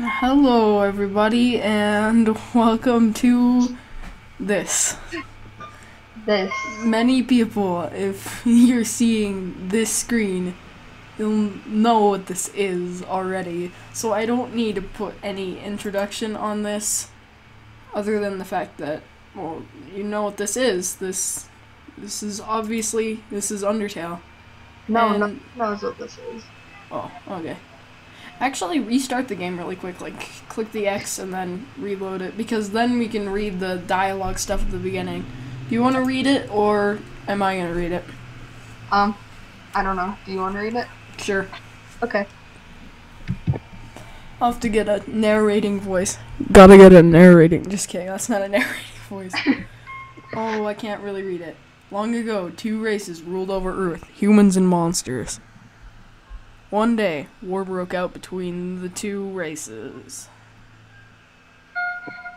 Hello, everybody, and welcome to this. This. Many people, if you're seeing this screen, you'll know what this is already. So I don't need to put any introduction on this, other than the fact that, well, you know what this is. This, this is obviously this is Undertale. No, And- no one knows what this is. Oh, okay. Actually, restart the game really quick. Like, click the X and then reload it, because then we can read the dialogue stuff at the beginning. Do you want to read it, or am I gonna read it? Um, I don't know. Do you want to read it? Sure. Okay. I'll have to get a narrating voice. Gotta get a narrating. Just kidding. That's not a narrating voice. oh, I can't really read it. Long ago, two races ruled over Earth humans and monsters. One day, war broke out between the two races.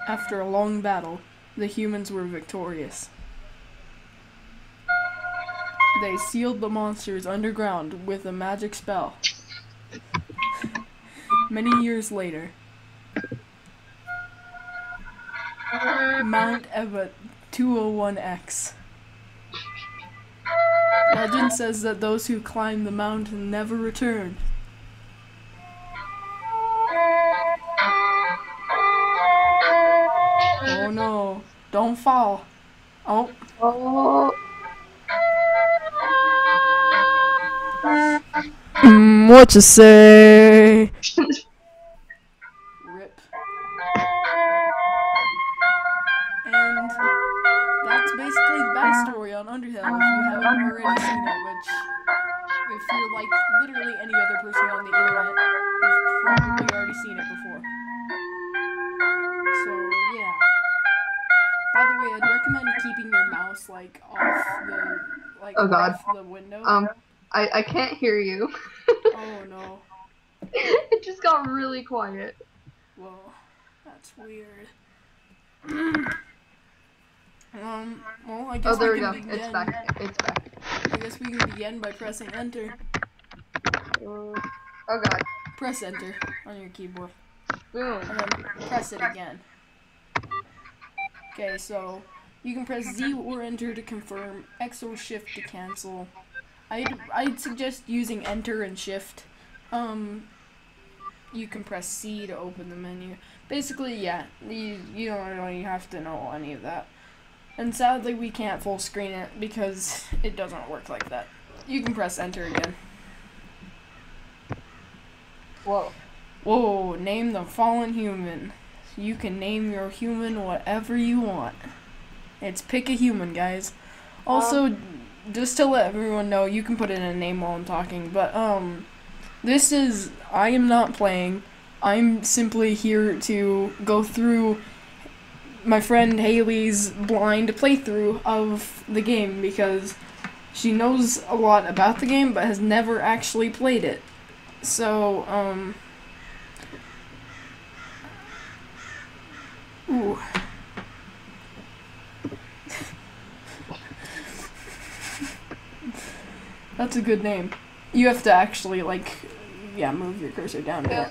After a long battle, the humans were victorious. They sealed the monsters underground with a magic spell. Many years later, Mount Ebott 201X. Legend says that those who climb the mountain never return. Oh no, don't fall. Oh, Oh. mm, what you say? backstory on Undertale if you haven't already seen it, which, if you're like literally any other person on the internet, you've probably already seen it before. So, yeah. By the way, I'd recommend keeping your mouse, like, off the, like, Oh, God. off the window. um, I I can't hear you. oh no. it just got really quiet. Well, that's weird. um, well, I guess Oh, there we can go. begin. It's back. It's back. I guess we can begin by pressing enter. Oh god. Press enter on your keyboard, Boom. and then press it again. Okay, so you can press Z or enter to confirm, X or Shift to cancel. I'd I'd suggest using enter and shift. Um, you can press C to open the menu. Basically, yeah, you you don't really have to know any of that. And sadly, we can't full screen it because it doesn't work like that. You can press enter again. Whoa. Whoa, name the fallen human. You can name your human whatever you want. It's pick a human, guys. Also, just to let everyone know, you can put in a name while I'm talking, but um this is I am not playing. I'm simply here to go through my friend Haylie's blind playthrough of the game because she knows a lot about the game but has never actually played it. So, um Ooh. That's a good name. You have to actually like yeah, move your cursor down to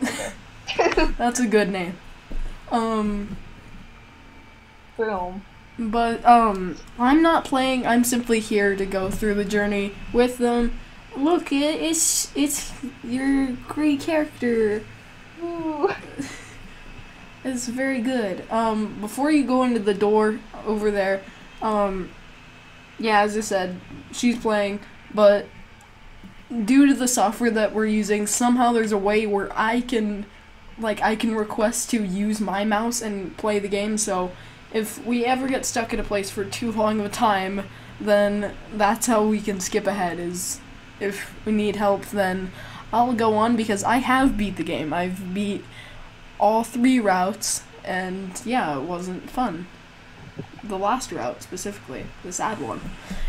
it. That's a good name. Um Boom. but um I'm not playing, I'm simply here to go through the journey with them. Look, it, it's it's your great character. Ooh. It's very good. Um, before you go into the door over there, um, yeah, as I said, she's playing, but due to the software that we're using, somehow there's a way where I can, like, I can request to use my mouse and play the game. So if we ever get stuck in a place for too long of a time, then that's how we can skip ahead. Is if we need help, then I'll go on because I have beat the game. I've beat all three routes, and yeah, it wasn't fun. The last route specifically, the sad one.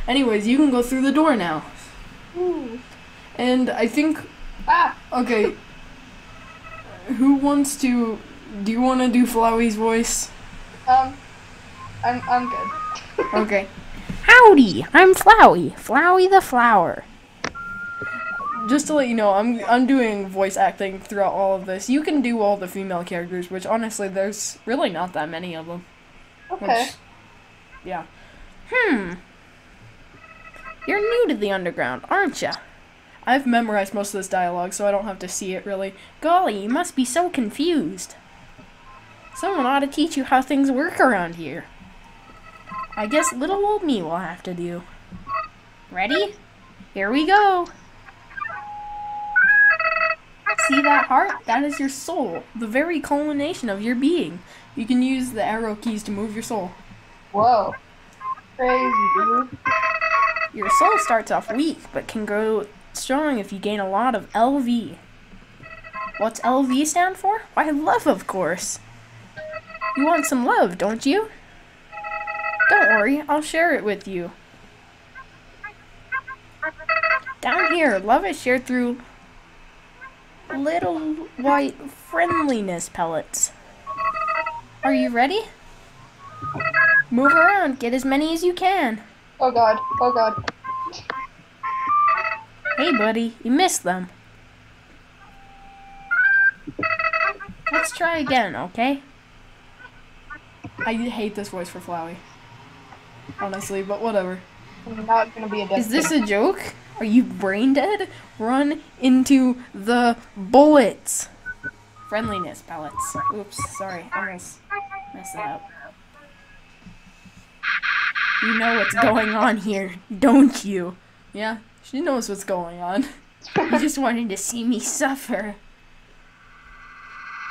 Anyways, you can go through the door now. Ooh. And I think, Ah. okay, who wants to? Do you want to do Flowey's voice? Um. I'm I'm good. Okay. Howdy, I'm Flowey, Flowey the Flower. just to let you know, I'm I'm doing voice acting throughout all of this. You can do all the female characters, which honestly, there's really not that many of them. Okay. Which, yeah. Hmm. You're new to the underground, aren't ya? I've memorized most of this dialogue, so I don't have to see it really. Golly, you must be so confused. Someone ought to teach you how things work around here. I guess little old me will have to do. Ready? Here we go. See that heart? That is your soul, the very culmination of your being. You can use the arrow keys to move your soul. Whoa. Crazy, dude. Your soul starts off weak, but can grow strong if you gain a lot of LV. What's LV stand for? Why, love, of course. You want some love, don't you? Don't worry, I'll share it with you. Down here, love is shared through little white friendliness pellets. Are you ready? Move around, get as many as you can. Oh god. Oh god. Hey, buddy, you missed them. Let's try again, okay? I hate this voice for Flowey. Honestly, but whatever. I'm not gonna be a dead Is this a joke? Are you brain dead? Run into the bullets. Friendliness pellets. Oops, sorry, I almost messed that up. You know what's going on here, don't you? Yeah, she knows what's going on. You just wanted to see me suffer.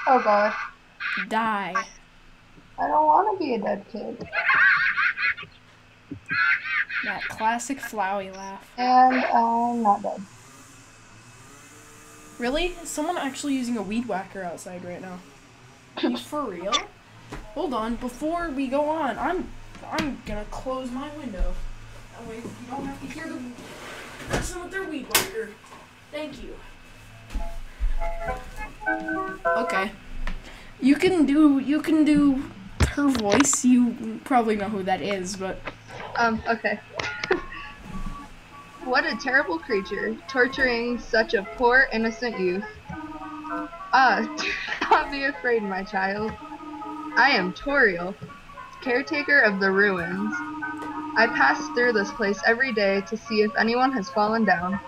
Oh god. Die. I don't want to be a dead kid. That classic Flowey laugh. And I'm not dead. Really? Is someone actually using a weed whacker outside right now? You for real? Hold on, before we go on, I'm I'm gonna close my window. That way you don't have to hear them messing with their weed whacker. Thank you. Okay. You can do you can do her voice. You probably know who that is, but Um, okay. what a terrible creature, torturing such a poor, innocent youth. Ah, do not be afraid, my child. I am Toriel, caretaker of the ruins. I pass through this place every day to see if anyone has fallen down.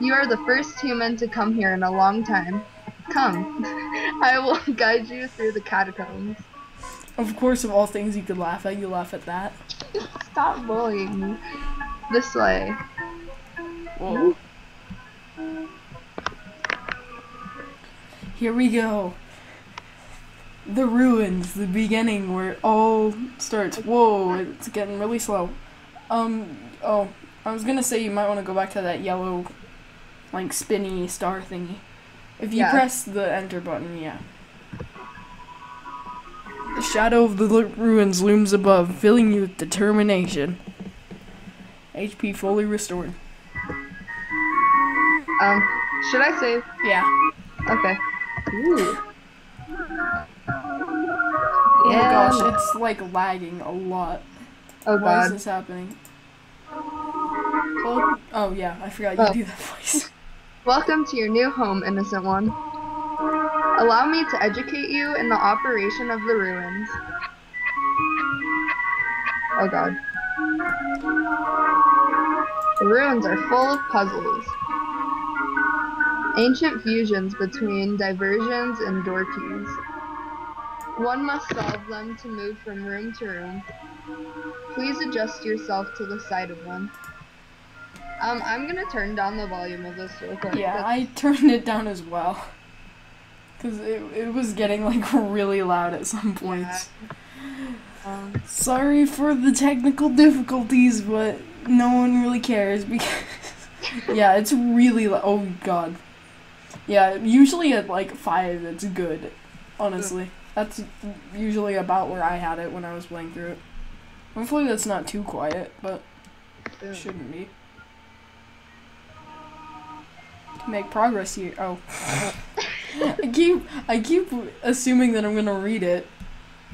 You are the first human to come here in a long time. Come, I will guide you through the catacombs. of course, of all things you could laugh at, you laugh at that. Stop bullying me. This way. Whoa. Here we go. The ruins, the beginning where it all starts. Whoa, it's getting really slow. Um, oh, I was gonna say you might want to go back to that yellow, like, spinny star thingy. If you Yeah. press the enter button, yeah. The shadow of the ruins looms above, filling you with determination. HP fully restored. Um, should I save? Yeah. Okay. Ooh. Oh my gosh, it's like lagging a lot. Oh Why is this happening? Oh, oh yeah, I forgot you Oh. do that voice. Welcome to your new home, innocent one. Allow me to educate you in the operation of the ruins. Oh god. The ruins are full of puzzles. Ancient fusions between diversions and door keys. One must solve them to move from room to room. Please adjust yourself to the sight of one. Um, I'm gonna turn down the volume of this real quick. Yeah, I turned it down as well. Cause it, it was getting like really loud at some points. Um, Sorry for the technical difficulties, but no one really cares because yeah, it's really lo- oh god. Yeah, usually at like five, it's good. Honestly, that's usually about where I had it when I was playing through it. Hopefully, that's not too quiet, but it shouldn't be. To make progress here. Oh, I keep I keep assuming that I'm gonna read it,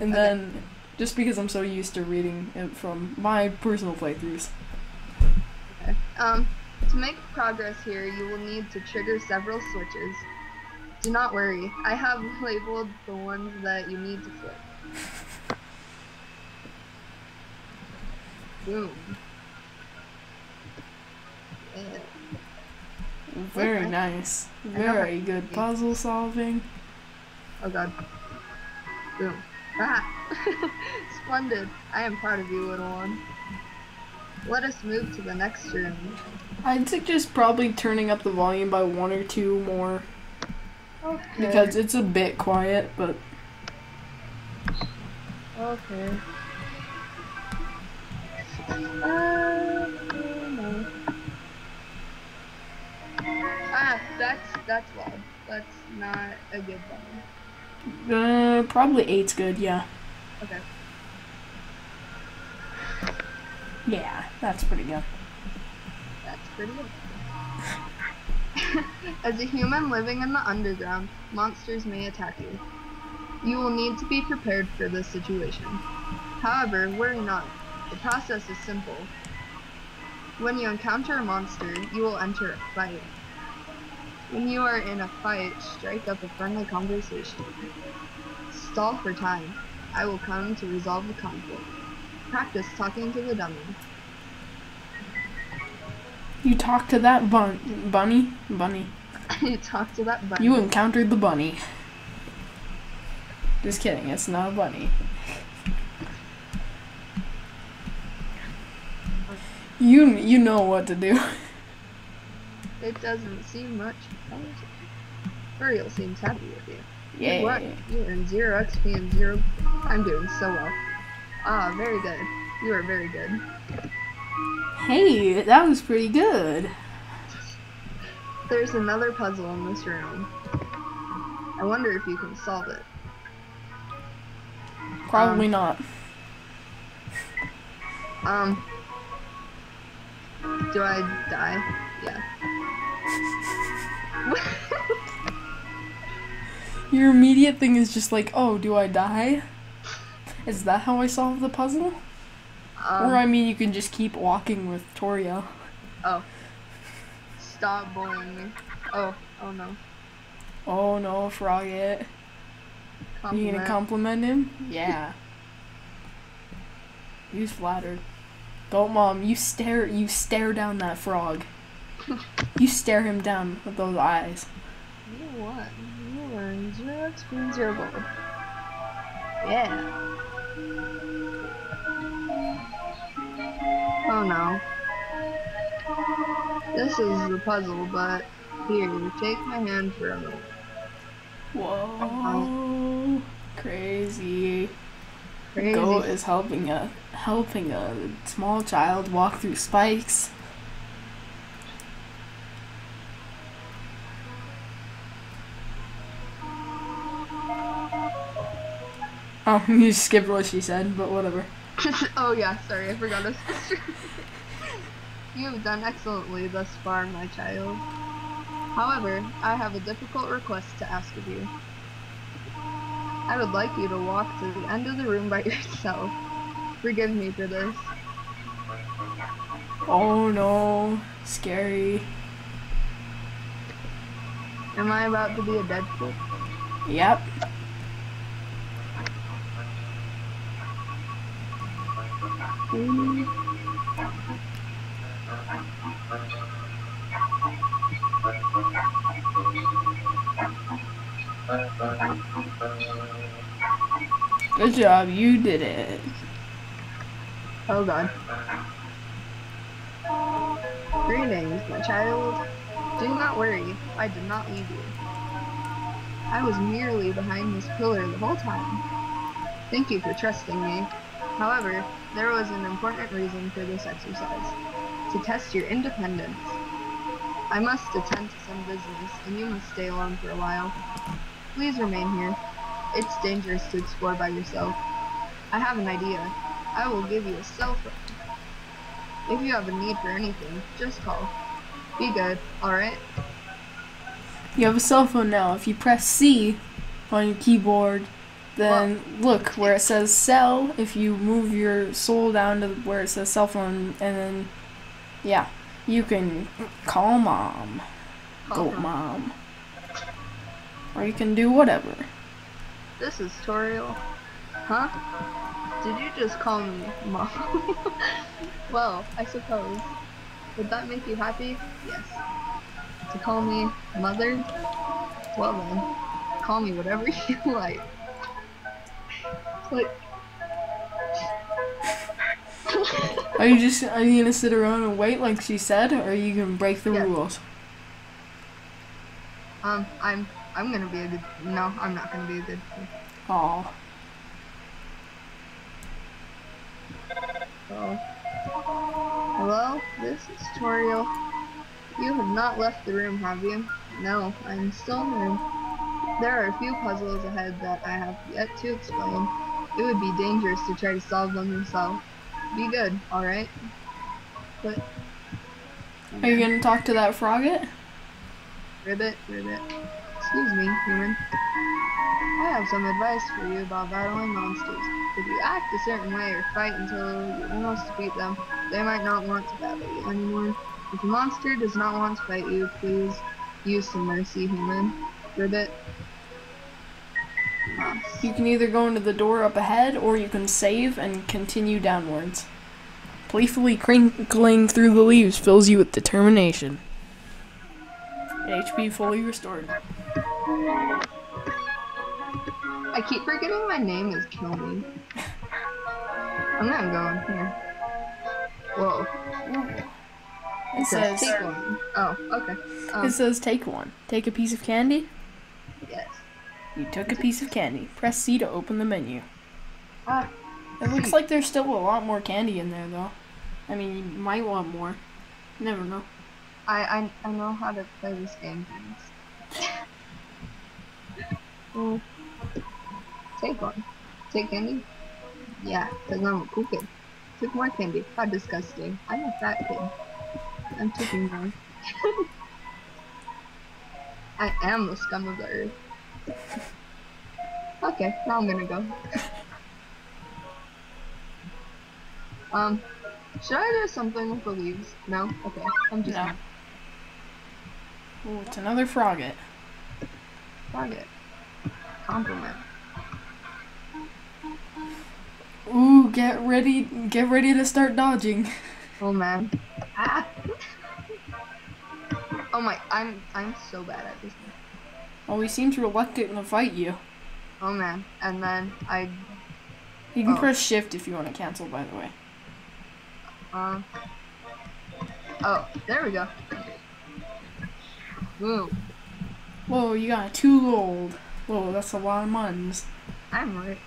and Okay. then just because I'm so used to reading it from my personal playthroughs. Okay. Um, To make progress here, you will need to trigger several switches. Do not worry, I have labeled the ones that you need to flip. Boom. Yeah. Very nice. Very good puzzle solving. Oh god. Boom. Ah! Splendid. I am proud of you, little one. Let us move to the next room. I'd suggest probably turning up the volume by one or two more Okay. because it's a bit quiet, but Okay. Uh, that's loud. That's not a good button. uh, probably eight's good. Yeah, Okay. yeah, that's pretty good. That's pretty good. As a human living in the underground, monsters may attack you. You will need to be prepared for this situation. However, worry not. The process is simple. When you encounter a monster, you will enter a fight. When you are in a fight, strike up a friendly conversation. Stall for time. I will come to resolve the conflict. Practice talking to the dummy. You talk to that bun bunny bunny. you talk to that bunny. You encountered the bunny. Just kidding. It's not a bunny. You you know what to do. It doesn't seem much. Toriel seems happy with you. Yeah. You earned zero XP and zero. I'm doing so well. Ah, very good. You are very good. Hey, that was pretty good. There's another puzzle in this room. I wonder if you can solve it. Probably Um, not. Um. Do I die? Yeah. Your immediate thing is just like, oh, do I die? Is that how I solve the puzzle? um, or I mean, you can just keep walking with Toriel. Oh. Stop bullying me. Oh. Oh no. Oh no, Froggit. You gonna Compliment. compliment him? Yeah. He's flattered. Don't, mom. You stare. You stare down that frog. you stare him down with those eyes. You won. You XP and zero gold. Yeah. Oh no. This is the puzzle, but here, you take my hand for a moment. Whoa. Crazy. Crazy. Go is helping a helping a small child walk through spikes. Oh, you skipped what she said, but whatever. oh yeah, sorry, I forgot us. you have done excellently thus far, my child. However, I have a difficult request to ask of you. I would like you to walk to the end of the room by yourself. Forgive me for this. Oh no, scary. Am I about to be a Deadpool? Yep. Good job, you did it. Oh god. Greetings, my child. Do not worry, I did not leave you. I was merely behind this pillar the whole time. Thank you for trusting me. However, there was an important reason for this exercise. To test your independence. I must attend to some business, and you must stay alone for a while. Please remain here. It's dangerous to explore by yourself. I have an idea. I will give you a cell phone. If you have a need for anything, just call. Be good, alright? You have a cell phone now. If you press C on your keyboard, then look where it says cell. If you move your soul down to where it says cell phone, and then, yeah. You can call mom. Call Goat her. mom. Or you can do whatever. This is Toriel. Huh? Did you just call me mom? well, I suppose. Would that make you happy? Yes. To call me mother? Well then, call me whatever you like. Click. Are you just are you gonna sit around and wait like she said, or are you gonna break the Yeah. rules? Um, I'm I'm gonna be a good. No, I'm not gonna be a good. Aw. Oh. Hello, this is Toriel. You have not left the room, have you? No, I'm still in the room. There are a few puzzles ahead that I have yet to explain. It would be dangerous to try to solve them yourself. Be good, alright? But. Are you gonna talk to that froggit? Ribbit, ribbit. Excuse me, human. I have some advice for you about battling monsters. If you act a certain way or fight until you almost defeat them, they might not want to battle you anymore. If a monster does not want to fight you, please use some mercy, human. Ribbit. You can either go into the door up ahead, or you can save and continue downwards. Playfully crinkling through the leaves fills you with determination. HP fully restored. I keep forgetting my name is Kill Me. I'm not gonna go in here. Whoa. It It says says take one. Oh, okay. Um, it says take one. Take a piece of candy. You took a piece of candy. Press C to open the menu. Ah, It looks like there's still a lot more candy in there though. I mean, you might want more. Never know. I, I I know how to play this game. James. Mm. Take one. Take candy? Yeah, because I'm a cool kid. Took more candy. How disgusting. I'm a fat kid. I'm taking more. I am the scum of the earth. Okay, now I'm gonna go. um, should I do something with the leaves? No? Okay, I'm just No. Oh, it's another froggit. Target. Compliment. Ooh, get ready, get ready to start dodging. Oh man. Ah. oh my, I'm I'm so bad at this. Oh, he seems reluctant to fight you. Oh man. And then I You can Oh. press shift if you want to cancel, by the way. um. Oh, there we go. Boom. Whoa, you got two gold. Whoa, that's a lot of muns. I'm rich.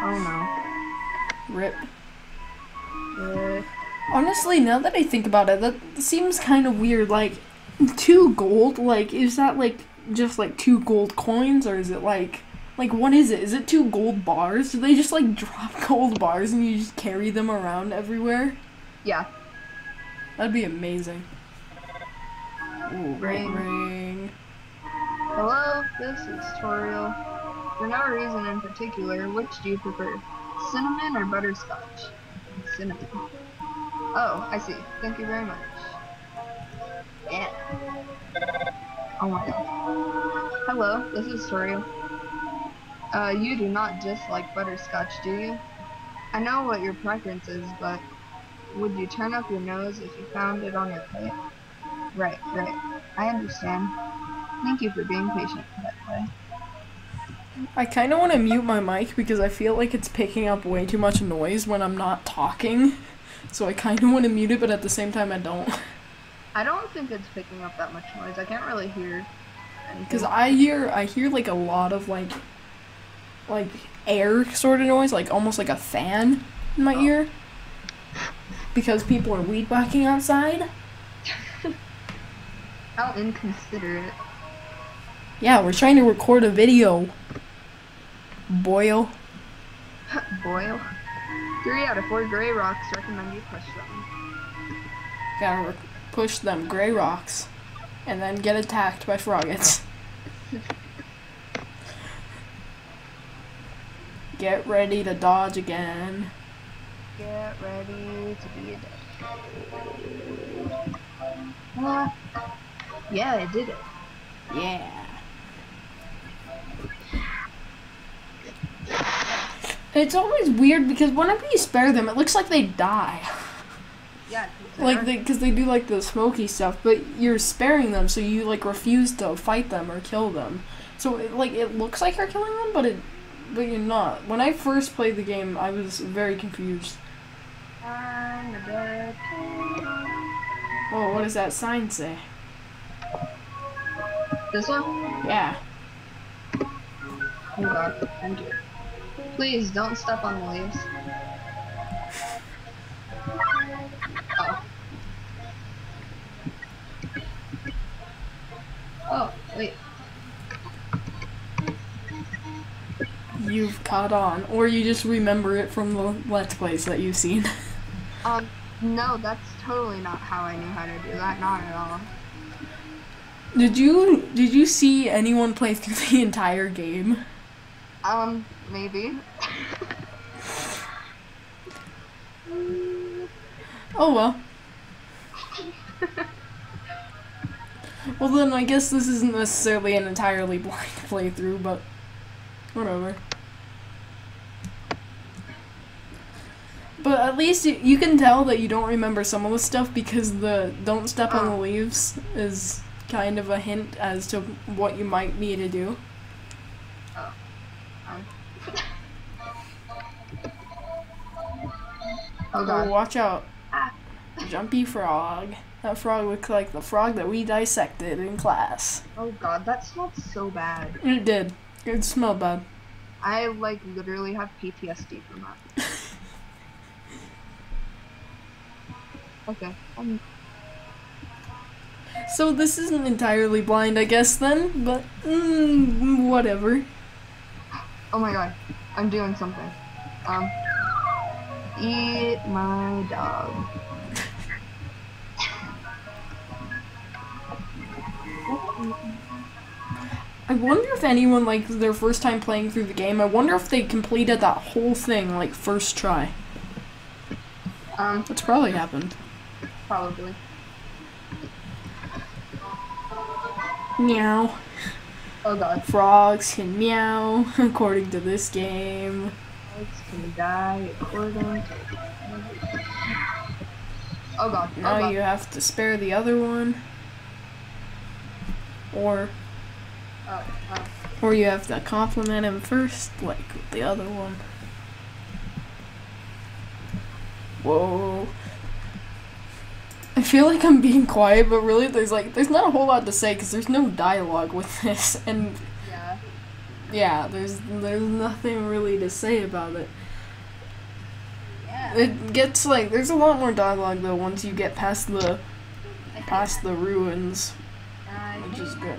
Oh Rip. no. Uh, Honestly, now that I think about it, that seems kind of weird. Like, two gold? Like, is that like just like two gold coins, or is it like, like what is it? Is it two gold bars? Do they just like drop gold bars and you just carry them around everywhere? yeah. That'd be amazing. Ooh, ring Ring. ring. Hello, this is Toriel. For no reason in particular, which do you prefer? Cinnamon or butterscotch? Cinnamon. Oh, I see. Thank you very much. Yeah. Oh my god. Hello, this is Toriel. Uh, you do not dislike butterscotch, do you? I know what your preference is, but would you turn up your nose if you found it on your plate? Right, right. I understand. Thank you for being patient, the way. I kind of want to mute my mic because I feel like it's picking up way too much noise when I'm not talking. So I kind of want to mute it, but at the same time I don't. I don't think it's picking up that much noise. I can't really hear anything. Because I hear I hear like a lot of like like air sort of noise, like almost like a fan in my Oh. ear. Because people are weed whacking outside. How inconsiderate. Yeah, we're trying to record a video. Boyle. Boyle. Three out of four gray rocks recommend you push them. Gotta push them gray rocks. And then get attacked by froggits. Get ready to dodge again. Get ready to be a dead. Uh, yeah, I did it. Yeah. It's always weird because whenever you spare them, it looks like they die. Yeah. Like they, because they do like the smoky stuff, but you're sparing them, so you like refuse to fight them or kill them. So it, like it looks like you're killing them, but it, but you're not. When I first played the game, I was very confused. I'm Oh, what does that sign say? This one? Yeah. Oh god, thank you. Please don't step on the leaves. Oh. Oh, wait. You've caught on, or you just remember it from the Let's Plays that you've seen. Um, no, that's totally not how I knew how to do that. Not at all. Did you did you see anyone play through the entire game? Um, maybe. Oh well. Well then I guess this isn't necessarily an entirely blind playthrough, but whatever. But at least you, you can tell that you don't remember some of the stuff because the don't step on the Oh. leaves is kind of a hint as to what you might need to do. Oh Oh, watch out. Ah. Jumpy frog. That frog looks like the frog that we dissected in class. Oh god, that smelled so bad. It did. It smelled bad. I like literally have PTSD from that. Okay. Um, So this isn't entirely blind, I guess, then, but mm, whatever. oh my god, I'm doing something. Um, eat my dog. I wonder if anyone, like, their first time playing through the game, I wonder if they completed that whole thing, like, first try. Um, That's probably happened. probably. Meow. Oh god, Frogs can meow, according to this game. dogs can die according to. Oh god, oh Now god. you have to spare the other one. Or Oh, oh. or you have to compliment him first, like the other one. Whoa. I feel like I'm being quiet, but really there's like there's not a whole lot to say because there's no dialogue with this, and Yeah. yeah, there's there's nothing really to say about it. Yeah. It gets like there's a lot more dialogue though once you get past the past the ruins, which is good.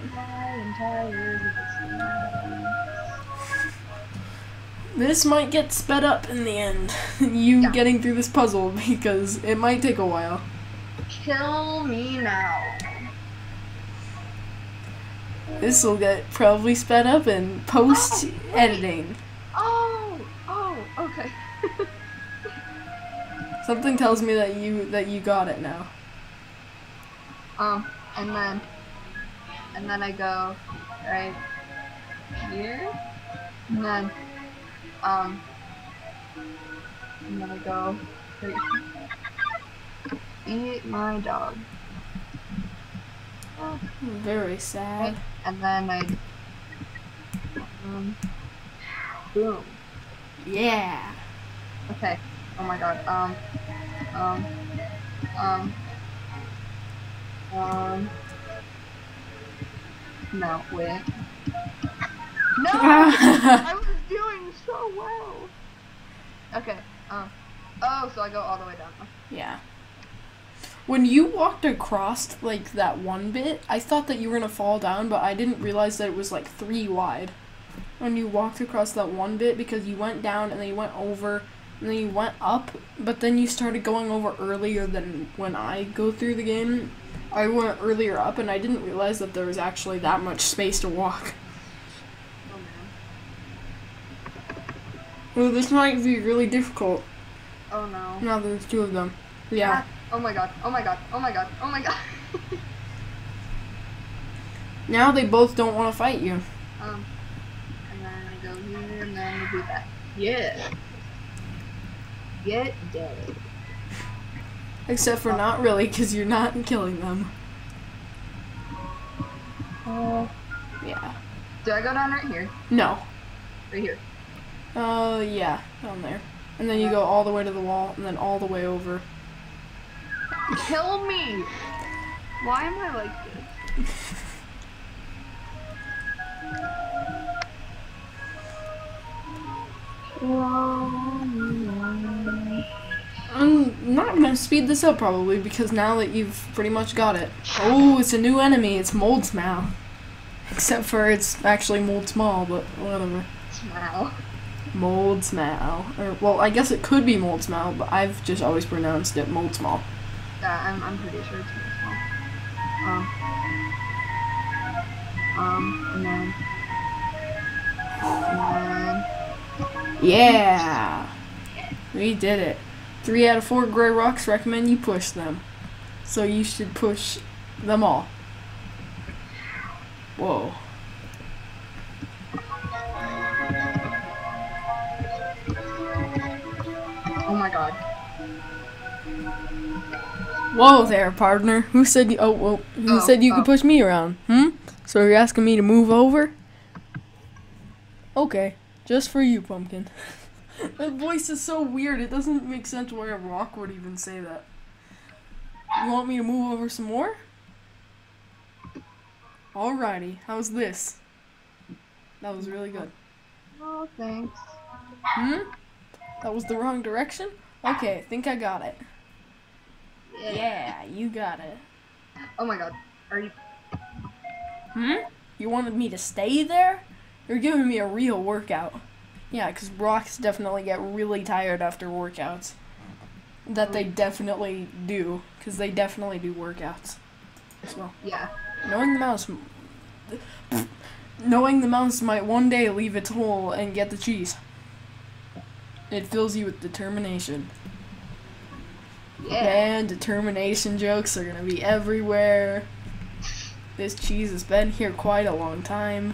This might get sped up in the end. you Yeah. getting through this puzzle because it might take a while. Kill me now. This will get probably sped up in post editing. Oh, oh, okay. Something tells me that you that you got it now. um, and then, and then I go right here, and then, um, I'm gonna go right here. Eat my dog. Oh, Very sad. and then I, um, boom. Yeah. Okay. Oh my god. Um. Um. Um. Um. No, wait. No! I was doing so well! Okay. Um. Oh, so I go all the way down. Yeah. When you walked across like that one bit, I thought that you were gonna fall down, but I didn't realize that it was like three wide. When you walked across that one bit because you went down and then you went over and then you went up, but then you started going over earlier than when I go through the game. I went earlier up, and I didn't realize that there was actually that much space to walk. Oh, man. well, this might be really difficult. Oh no. Now there's two of them. Yeah. Ah, oh my god. Oh my god. Oh my god. Oh my god. now they both don't want to fight you. Um, and then I go here and then I do that. Yeah get dead. Except for not really, because you're not killing them. Uh, yeah. Do I go down right here? No. Right here. Uh, yeah, down there. And then you go all the way to the wall, and then all the way over. Kill me! Why am I like this? Whoa. I'm not gonna speed this up probably because now that you've pretty much got it. Oh, it's a new enemy. It's Mold's Except for it's actually Mold Small, but whatever. Small. Mold Or, well, I guess it could be moldsmal, but I've just always pronounced it Mold Small. I'm, I'm pretty sure it's Mold Small. Um, um, and then, and then. Yeah! We did it. Three out of four gray rocks recommend you push them. So you should push them all. Whoa. Oh my god. Whoa there, partner. Who said you, oh, well. who oh, said you oh. could push me around? Hmm? So you're asking me to move over? Okay. Just for you, pumpkin. that voice is so weird. It doesn't make sense why a rock would even say that. You want me to move over some more? Alrighty. How's this? That was really good. Oh, thanks. Hmm? That was the wrong direction? Okay, I think I got it. Yeah. yeah, you got it. Oh my god. Are you... Hmm? You wanted me to stay there? You're giving me a real workout. Yeah, because rocks definitely get really tired after workouts. That they definitely do, because they definitely do workouts as well. Yeah. Knowing the mouse. Knowing the mouse might one day leave its hole and get the cheese. It fills you with determination. Yeah. And determination jokes are gonna be everywhere. This cheese has been here quite a long time.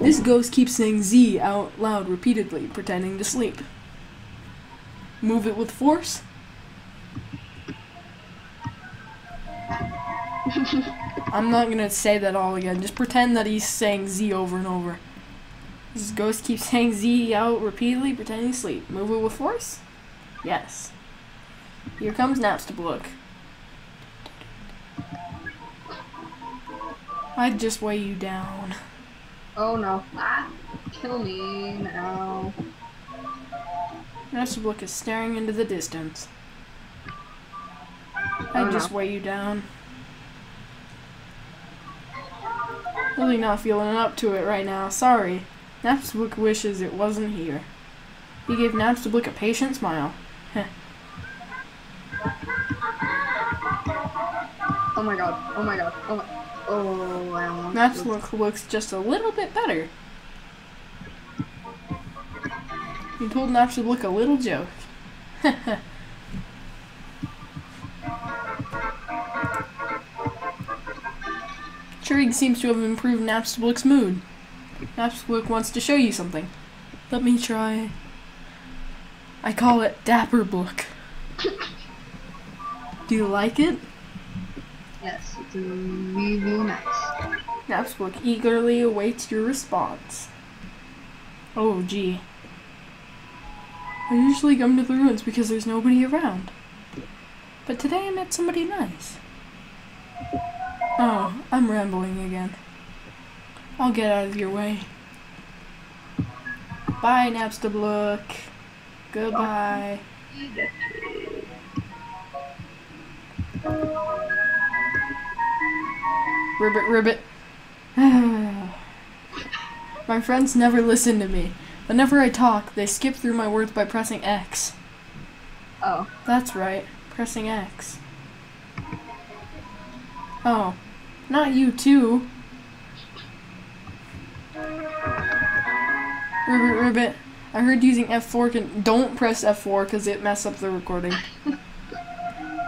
This ghost keeps saying Z out loud repeatedly, pretending to sleep. Move it with force. I'm not gonna say that all again. Just pretend that he's saying Z over and over. This ghost keeps saying Z out repeatedly, pretending to sleep. Move it with force? Yes. Here comes Napstablook. I'd just weigh you down. Oh no. Ah, kill me now. Napstablook is staring into the distance. Oh, I'd just no. weigh you down. Really not feeling up to it right now. Sorry. Napstablook wishes it wasn't here. He gave Napstablook a patient smile. Oh my god. Oh my god. Oh my. Oh, I. Napstablook looks just a little bit better. You told Napstablook a little joke. Trig seems to have improved Napstablook's mood. Napstablook wants to show you something. Let me try. I call it Dapper Blook. Do you like it? Yes, it's really nice. Napstablook eagerly awaits your response. Oh, gee. I usually come to the ruins because there's nobody around. But today I met somebody nice. Oh, I'm rambling again. I'll get out of your way. Bye, Napstablook. Goodbye. Ribbit, ribbit. my friends never listen to me. Whenever I talk, they skip through my words by pressing X. Oh. That's right, pressing X. Oh, not you too. Ribbit, ribbit. I heard using F4 can. Don't press F4 because it mess up the recording.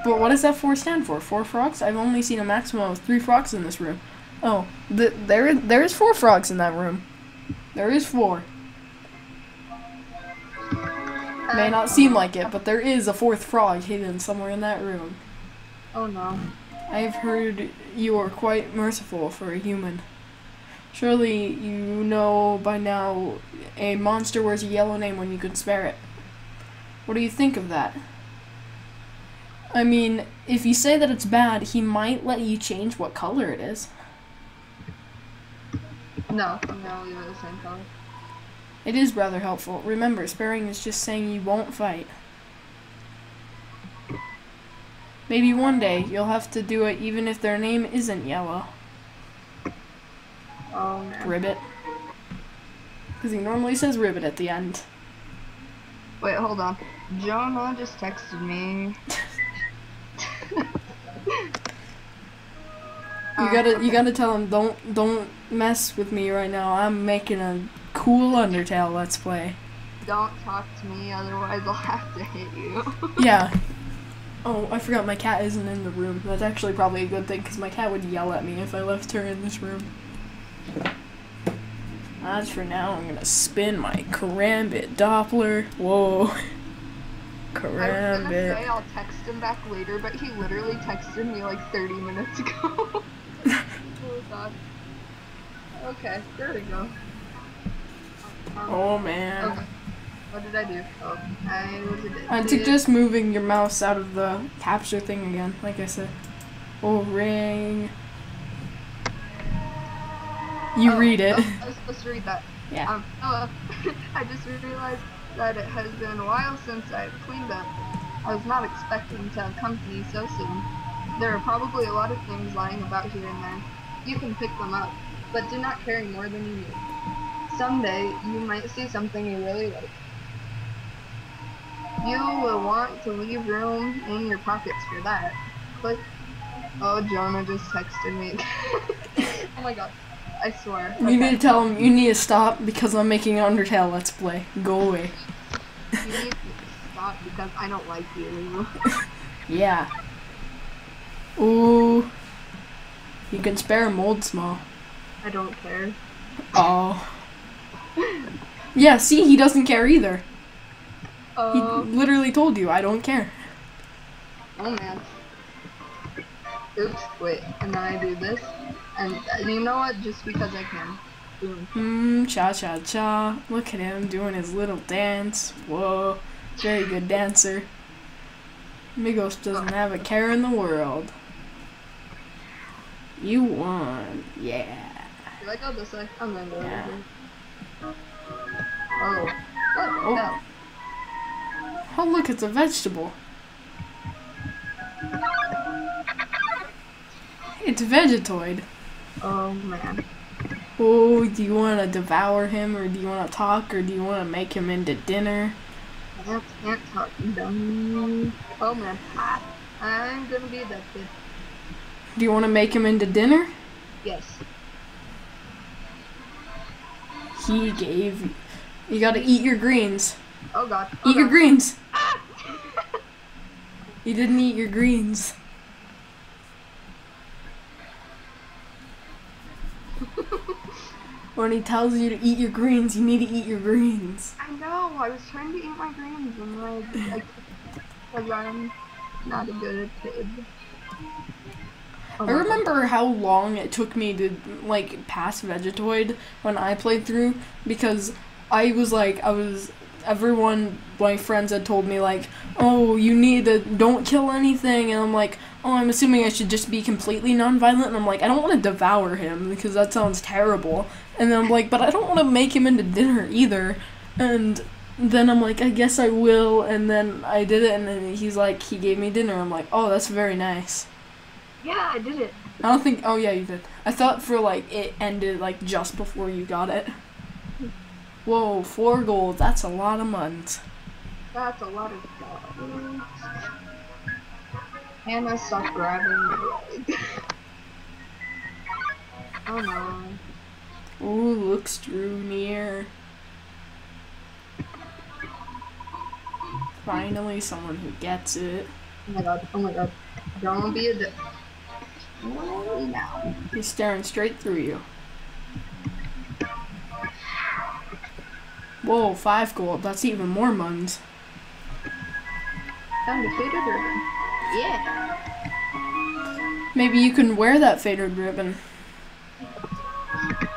but what does F4 stand for? Four frogs? I've only seen a maximum of three frogs in this room. Oh, th- there, there is four frogs in that room. There is four. May not seem like it, but there is a fourth frog hidden somewhere in that room. Oh no. I've heard you are quite merciful for a human. Surely you know by now a monster wears a yellow name when you can spare it. What do you think of that? I mean, if you say that it's bad, he might let you change what color it is. No, I'm gonna leave it the same color. It is rather helpful. Remember, sparing is just saying you won't fight. Maybe one day you'll have to do it even if their name isn't yellow. Oh man. Ribbit. Because he normally says ribbit at the end. Wait, hold on. Jonah just texted me. You gotta you gotta tell him don't don't mess with me right now. I'm making a cool Undertale let's play. Don't talk to me, otherwise I'll have to hit you. Yeah. Oh, I forgot my cat isn't in the room. That's actually probably a good thing because my cat would yell at me if I left her in this room. As for now, I'm gonna spin my Karambit Doppler. Whoa. I was gonna say I'll text him back later, but he literally texted me like 30 minutes ago. oh god. Okay, there we go. Um, Oh man. Okay. What did I do? Oh, I was a bit. I took just moving your mouse out of the capture thing again, like I said. Oh, ring. You Oh, read it. oh, I was supposed to read that. Yeah. Um, oh, I just realized that it has been a while since I've cleaned up. I was not expecting to have company so soon. There are probably a lot of things lying about here and there. You can pick them up, but do not carry more than you need. Someday, you might see something you really like. You will want to leave room in your pockets for that. Click. Oh, Jonah just texted me. oh my god. I swear. You need to tell him you need to stop because I'm making an Undertale Let's Play. Go away. You need to stop because I don't like you. anymore. Yeah. Ooh. You can spare a Moldsmal. I don't care. Oh. Yeah, see, he doesn't care either. He Oh, literally told you, I don't care. oh man. Oops, wait, and then I do this. And uh, you know what? Just because I can. Hmm, cha cha cha. Look at him doing his little dance. Whoa. Very good dancer. Migosp doesn't have a care in the world. You won. Yeah. Should I go this way? I'm gonna go Yeah. Oh. Oh. No. Oh, look, it's a vegetable. It's Vegetoid. Oh man. Oh, do you want to devour him, or do you want to talk, or do you want to make him into dinner? I can't talk dumb. Oh man. Ah, I'm gonna be kid. Do you want to make him into dinner? Yes. He gave. You you gotta eat your greens. Oh god. Oh Eat your greens. Ah! You didn't eat your greens. When he tells you to eat your greens, you need to eat your greens. I know. I was trying to eat my greens and like, like, because I'm not a good kid. Oh I my God. remember how long it took me to like pass Vegetoid when I played through because I was like I was everyone my friends had told me like oh you need to don't kill anything and I'm like oh I'm assuming I should just be completely nonviolent and I'm like I don't want to devour him because that sounds terrible and then I'm like but I don't want to make him into dinner either and then I'm like I guess I will and then I did it and then he's like he gave me dinner I'm like oh that's very nice Yeah, I did it. I don't think. Oh yeah, you did. I thought for like it ended like just before you got it. Whoa, four gold. That's a lot of months. That's a lot of dollars. Hannah, stop grabbing my leg. oh no. Ooh, Loox drew near. Finally, someone who gets it. Oh my god, oh my god. Don't be a dick. He's staring straight through you. Whoa, five gold. That's even more muns. Found a faded ribbon. Yeah. Maybe you can wear that faded ribbon.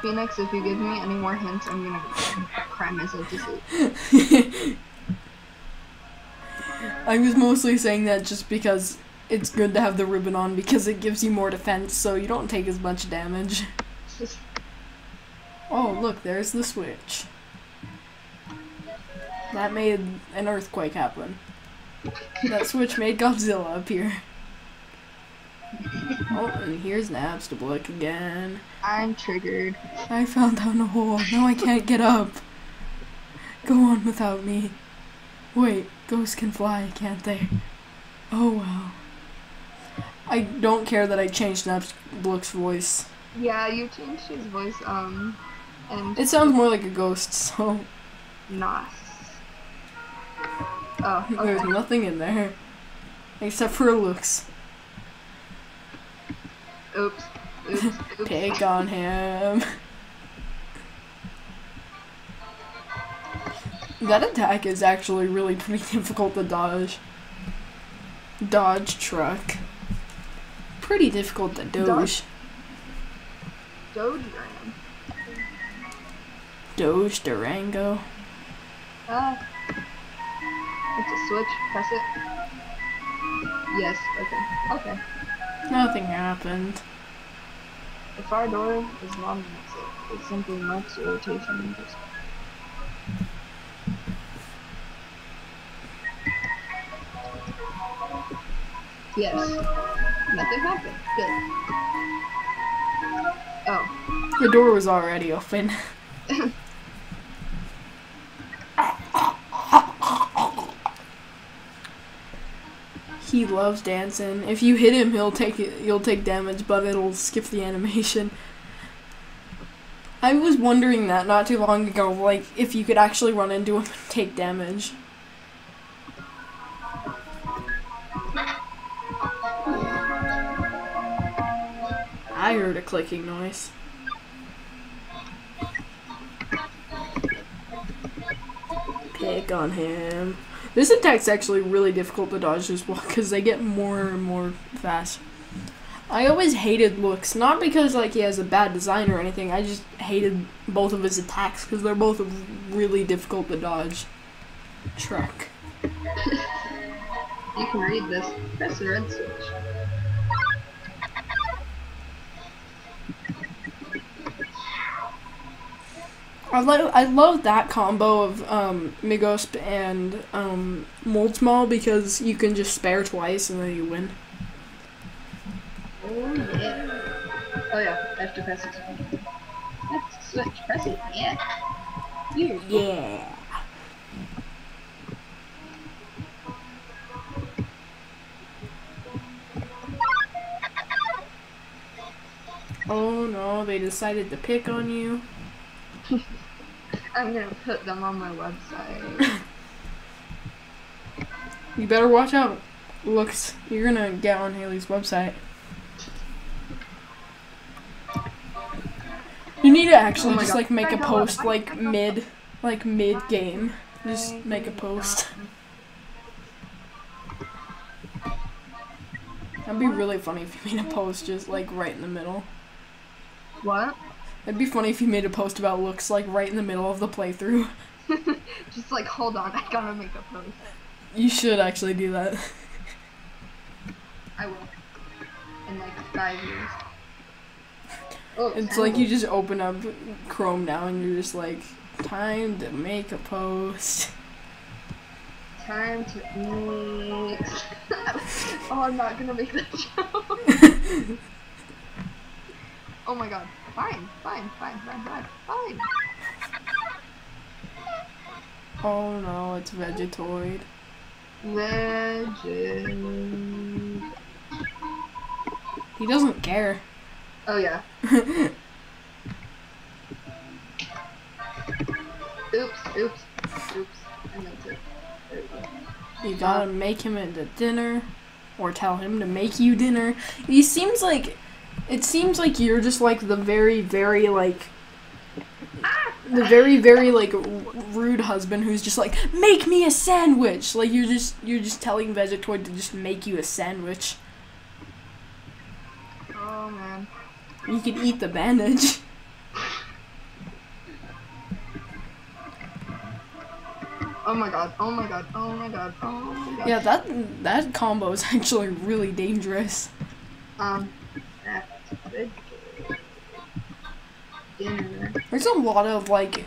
Phoenix, if you give me any more hints, I'm gonna cry myself to sleep. I was mostly saying that just because it's good to have the ribbon on because it gives you more defense so you don't take as much damage. Oh, look, there's the switch. That made an earthquake happen. That switch made Godzilla appear. Oh, and here's Napstablook again. I'm triggered. I fell down a hole. Now I can't get up. Go on without me. Wait, ghosts can fly, can't they? Oh well. I don't care that I changed Napstablook's voice. Yeah, you changed his voice, um, and It sounds more like a ghost, so nice. Oh, there's nothing in there. Except for Loox. Oops. Oops. Oops. Pick on him. That attack is actually really pretty difficult to dodge. Dodge truck. Pretty difficult to doge. Dodge. Doge ram. Doge Durango. Ah. It's a switch. Press it. Yes. Okay. Okay. Nothing happened. The fire door is not an exit. It simply marks the rotation and just Yes. Nothing happened. Good. Oh. The door was already open. he loves dancing. If you hit him, he'll take it. You'll take damage, but it'll skip the animation. I was wondering that not too long ago, like if you could actually run into him and take damage. I heard a clicking noise. Pick on him. This attack's actually really difficult to dodge as well because they get more and more fast. I always hated Loox, not because like he has a bad design or anything. I just hated both of his attacks because they're both really difficult to dodge. Truck. You can read this. Press the red switch. I love I love that combo of um, Migosp and um, Moldsmal because you can just spare twice and then you win. Oh yeah. Oh yeah, I have to press it. Let's switch. Press it. Yeah. You. Yeah. Oh no, they decided to pick on you. I'm gonna put them on my website. You better watch out. Loox, you're gonna get on Haylie's website. You need to actually Oh just God. like make a post like mid, like mid game. Just make a post. That'd be really funny if you made a post just like right in the middle. What? It'd be funny if you made a post about Loox like right in the middle of the playthrough. Just like, hold on, I gotta make a post. You should actually do that. I will. In like five years. Oh, It's like you just open up Chrome now and you're just like, time to make a post. Time to make. oh, I'm not gonna make that joke. Oh my god. Fine, fine, fine, fine, fine, fine. Oh no, it's Vegetoid. Legend. He doesn't care. Oh yeah. Oops, oops, oops. I meant to. Go. You gotta make him into dinner, or tell him to make you dinner. He seems like, it seems like you're just like the very, very like, the very, very like r- rude husband who's just like, make me a sandwich. Like you're just, you're just telling Vegetoid to just make you a sandwich. Oh man. You can eat the bandage. Oh my god. Oh my god. Oh my god. Oh my god. Yeah, that that combo is actually really dangerous. Um. Good. Dinner. There's a lot of like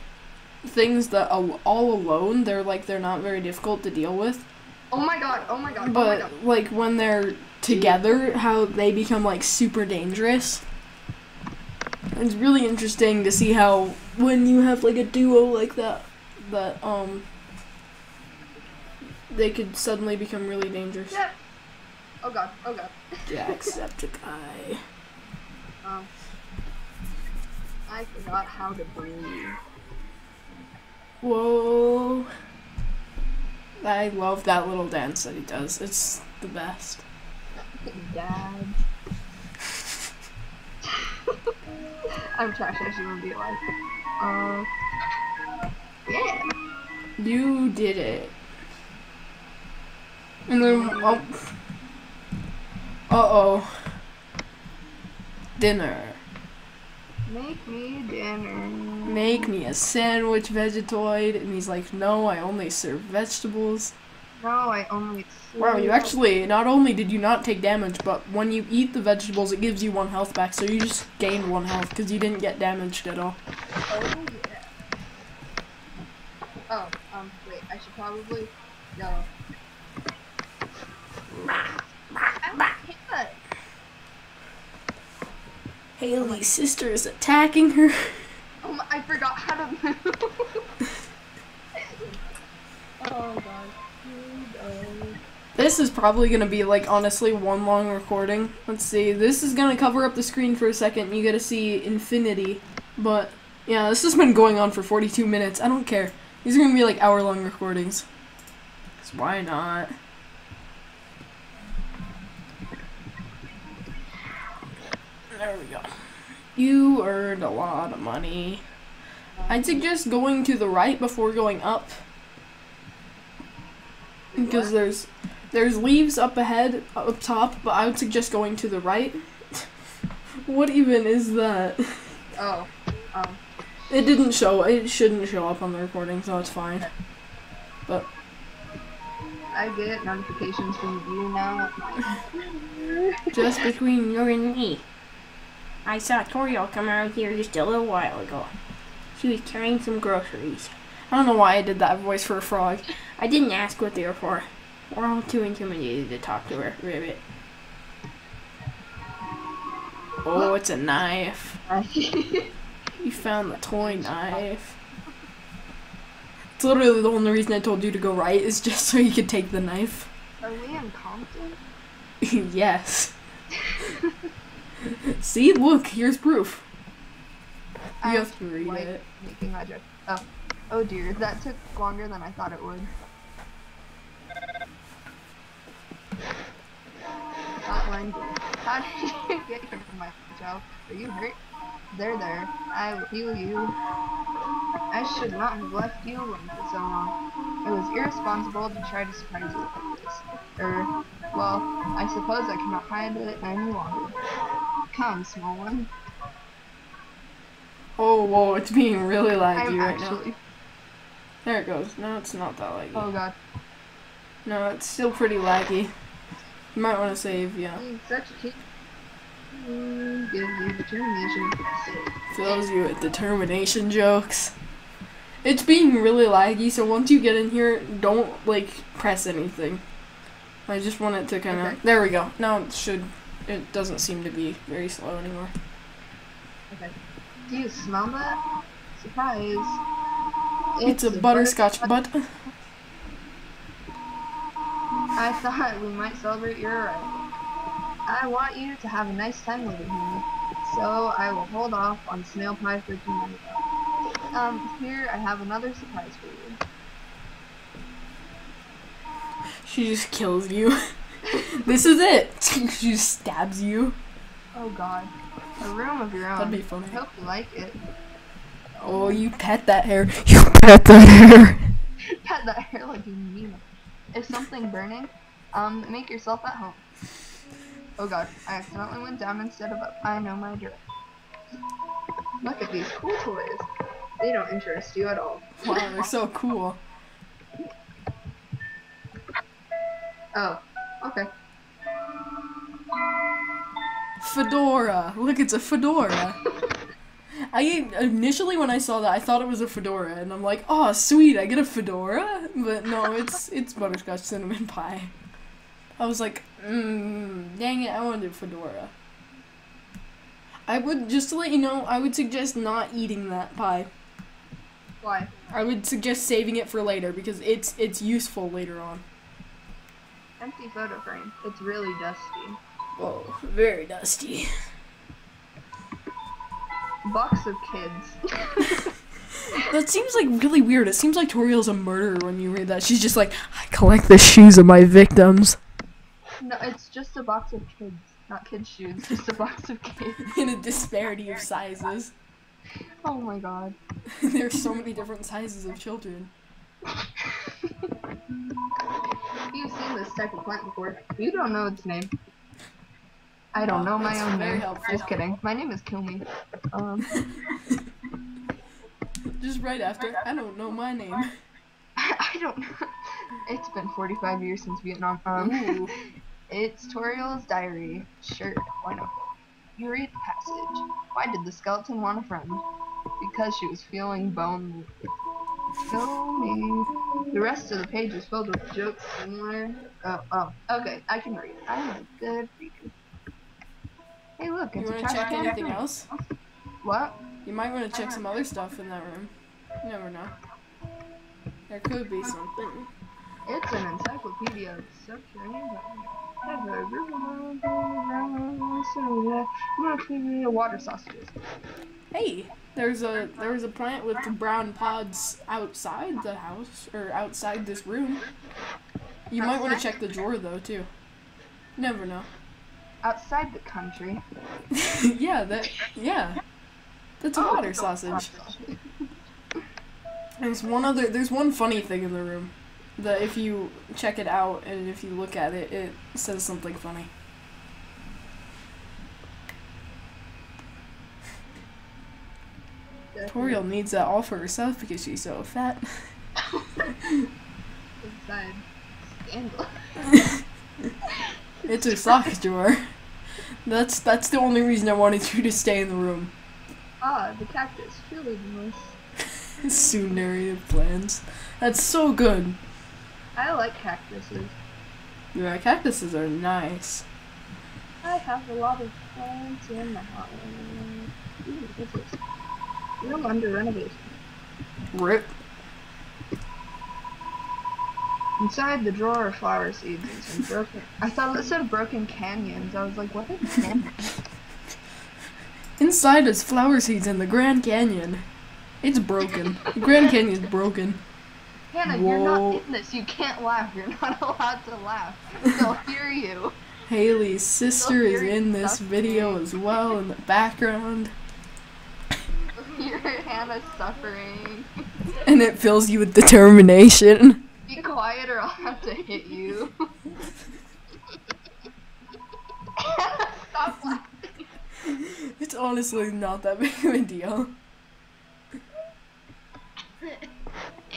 things that al- all alone they're like they're not very difficult to deal with, Oh my god. Oh my god. oh my but god. like when they're together, how they become like super dangerous. It's really interesting to see how when you have like a duo like that, that um they could suddenly become really dangerous. Yeah. Oh god. Oh god. Jacksepticeye. Um. I forgot how to breathe. Whoa. I love that little dance that he does. It's the best. Dad. I'm trash. I shouldn't be alive. Um. yeah. You did it. And then, oh. Uh oh. Dinner. Make me dinner. Make me a sandwich, Vegetoid. And he's like, no, I only serve vegetables. No, I only. Wow, you actually, not only did you not take damage, but when you eat the vegetables, it gives you one health back. So you just gained one health because you didn't get damaged at all. Oh yeah. Oh, um, wait. I should probably go. I can't. Haylie's sister is attacking her. Oh my, I forgot how to move. oh god. This is probably gonna be like honestly one long recording. Let's see. This is gonna cover up the screen for a second. You gotta see infinity. But yeah, this has been going on for 42 minutes. I don't care. These are gonna be like hour long recordings. 'Cause why not? There we go. You earned a lot of money. I'd suggest going to the right before going up. Because there's there's leaves up ahead, up top, but I would suggest going to the right. what even is that? Oh, um, It didn't show. It shouldn't show up on the recording, so it's fine. But I get notifications from you now. just between you and me, I saw Toriel come out here just a little while ago. She was carrying some groceries. I don't know why I did that voice for a frog. I didn't ask what they were for. We're all too intimidated to talk to her, Ribbit. Oh, it's a knife. You found the toy knife. It's literally the only reason I told you to go right is just so you could take the knife. Are we in Compton? yes. See, look, here's proof. You have to read White it. Making magic. Oh, oh dear, that took longer than I thought it would. Hotline Bling. How did you get here, my child? Are you hurt? There, there. I will heal you. I should not have left you alone for so long. It was irresponsible to try to surprise you like this. Well, I suppose I cannot hide it any longer. Come, small one. Oh, whoa, it's being really laggy I'm right now. There it goes. No, it's not that laggy. Oh god. No, it's still pretty laggy. You might want to save, yeah. Such a kid. Mm, Gives you determination. Fills you with determination jokes. It's being really laggy, so once you get in here, don't, like, press anything. I just want it to kind of... Okay. There we go. Now it should... It doesn't seem to be very slow anymore. Okay. Do you smell that? Surprise. It's, a butterscotch butt. I thought we might celebrate your arrival. I want you to have a nice time living here, so I will hold off on snail pie for tonight. Um, here I have another surprise for you. She just kills you. this is it. she just stabs you. Oh god. A room of your own. That'd be funny. I hope you like it. Oh, you pet that hair. You pet that hair. Pet that hair like you mean it. If something burning, um, make yourself at home. Oh god, I accidentally went down instead of up. I know my direction. Look at these cool toys. They don't interest you at all. Wow, they're so cool. Oh, okay. Fedora. Look, it's a fedora. I initially when I saw that I thought it was a fedora and I'm like, "Oh, sweet, I get a fedora." But no, it's it's butterscotch cinnamon pie. I was like, mm, "Dang it, I wanted a fedora." I would just to let you know, I would suggest not eating that pie. Why? I would suggest saving it for later because it's it's useful later on. Empty photo frame. It's really dusty. Whoa, very dusty. Box of kids. That seems like really weird. It seems like Toriel's a murderer when you read that. She's just like, I collect the shoes of my victims. no, it's just a box of kids. Not kids' shoes, just a box of kids. In a disparity of sizes. Oh my god. There's so many different sizes of children. You've seen this type of plant before. You don't know its name. I don't know my own name. helpful. Just kidding. My name is Kill Me. Um, Just right after, I don't know my name. I don't know. It's been 45 years since Vietnam. Um, it's Toriel's diary. Sure, why not? You read the passage. Why did the skeleton want a friend? Because she was feeling bone. Me. The rest of the page is filled with jokes similar. Oh, oh, okay, I can read. It. I'm a good reader. Hey, look, You a want to trash check can. anything else? What? You might want to check some other stuff in that room. You never know. There could be something. It's an encyclopedia of subterranean. Water sausages. Hey, there's a there's a plant with brown pods outside the house or outside this room. You might want to check the drawer though too. Never know. Outside the country. yeah, that yeah. That's a Oh, water sausage. There's one other there's one funny thing in the room. That if you check it out and if you look at it, it says something funny. Toriel needs that all for herself because she's so fat. It's her sock drawer. That's that's the only reason I wanted you to stay in the room. Ah, the cactus. Truly the most. Soon narrative plans. That's so good. I like cactuses. Yeah, cactuses are nice. I have a lot of plants in my house. Ooh, this? Room under renovation. Rip. Inside the drawer are flower seeds and some broken. I thought it said broken canyons. I was like, what is canyons? Inside is flower seeds in the Grand Canyon. It's broken. The Grand Canyon's broken. Hannah, you're not in this. You can't laugh. You're not allowed to laugh. They'll hear you. Haylie's sister is in this video as well in the background. You're Hannah suffering. And it fills you with determination. Be quiet or I'll have to hit you. Stop laughing. It's honestly not that big of a deal.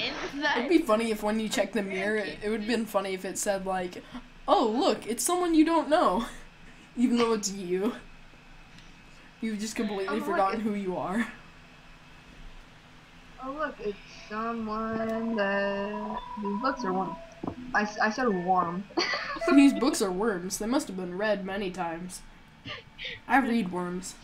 It'd be funny if when you check the mirror, it, it would have been funny if it said like, "Oh, look, it's someone you don't know," even though it's you. You've just completely Oh, forgotten it- who you are. Oh look, it's someone that these books are warm. I said warm. These books are worms. They must have been read many times. I read worms.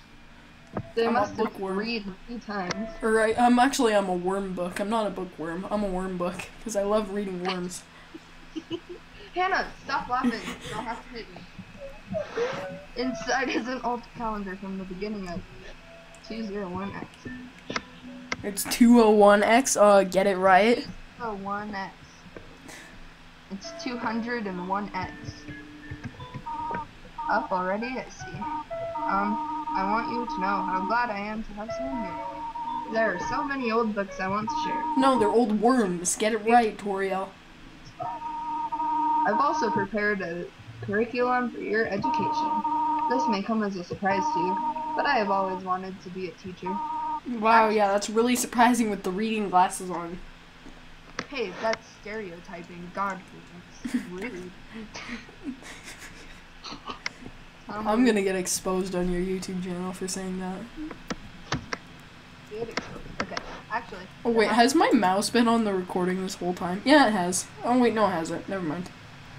They I'm a must have bookworm. read three times. I, I'm actually I'm a worm book. I'm not a bookworm. I'm a worm book because I love reading worms. Hannah, stop laughing. I'll have to hit you. Inside is an old calendar from the beginning of 201X. It's 201x. Uh, get it right. Oh, 1X. It's 201X. Up already? I see. Um, I want you to know how glad I am to have someone here. There are so many old books I want to share. No, they're old worms. Get it right, Toriel. I've also prepared a curriculum for your education. This may come as a surprise to you, but I have always wanted to be a teacher. Wow, yeah, that's really surprising with the reading glasses on. Hey, that's stereotyping. God, that's rude. I'm gonna get exposed on your YouTube channel for saying that. Okay, actually. Oh wait, uh, has my mouse been on the recording this whole time? Yeah, it has. Oh wait, no, it hasn't. Never mind.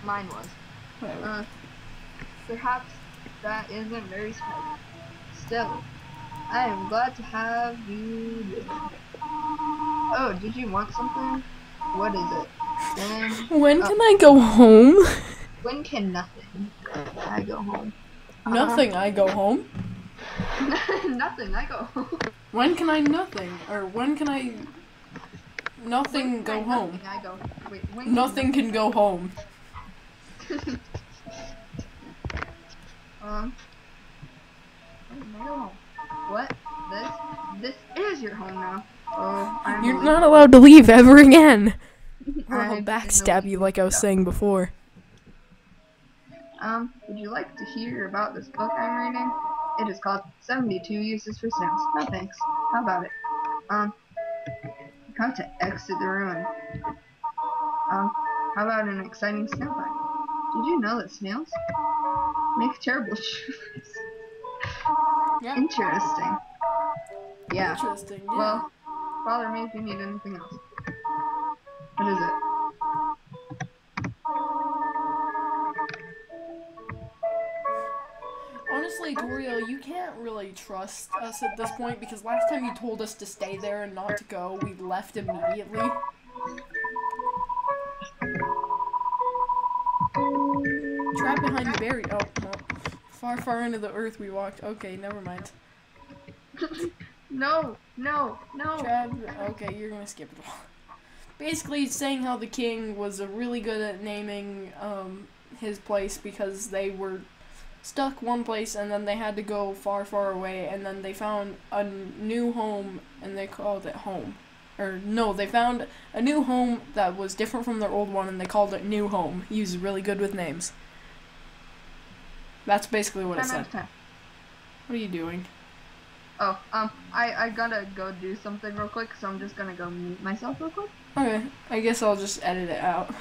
mine was. Whatever. Uh, perhaps that isn't very smart. Still, I am glad to have you. Oh, did you want something? What is it? Then, When uh, can I go home? when can nothing? I go home. Uh, nothing. I go home. nothing. I go home. When can I nothing? Or when can I nothing go home? Nothing, go. Wait, Nothing can go home. um. When can I go home? What? This? This is your home now. Oh, I'm You're not allowed to leave ever again. Or I'll backstab you like I was saying before. Um, would you like to hear about this book I'm reading? It is called 72 Uses for Snails. No thanks. How about it? Um, how to exit the ruin. Um, how about an exciting snail fact? Did you know that snails make terrible shoes? Yeah. Interesting. Yeah. Interesting. Yeah. Well, bother me if you need anything else. What is it? Honestly, Toriel, you can't really trust us at this point because last time you told us to stay there and not to go, we left immediately. Trapped behind the berry. Oh, no. far, far into the earth we walked. Okay, never mind. No, no, no. Trapped. Okay, you're gonna skip it all. Basically, saying how the king was really good at naming um, his place because they were stuck one place and then they had to go far, far away, and then they found a new home and they called it home. Or no, they found a new home that was different from their old one and they called it New Home. He was really good with names. That's basically what it said. What are you doing? Oh, um, I, I gotta go do something real quick, so I'm just gonna go mute myself real quick. Okay, I guess I'll just edit it out.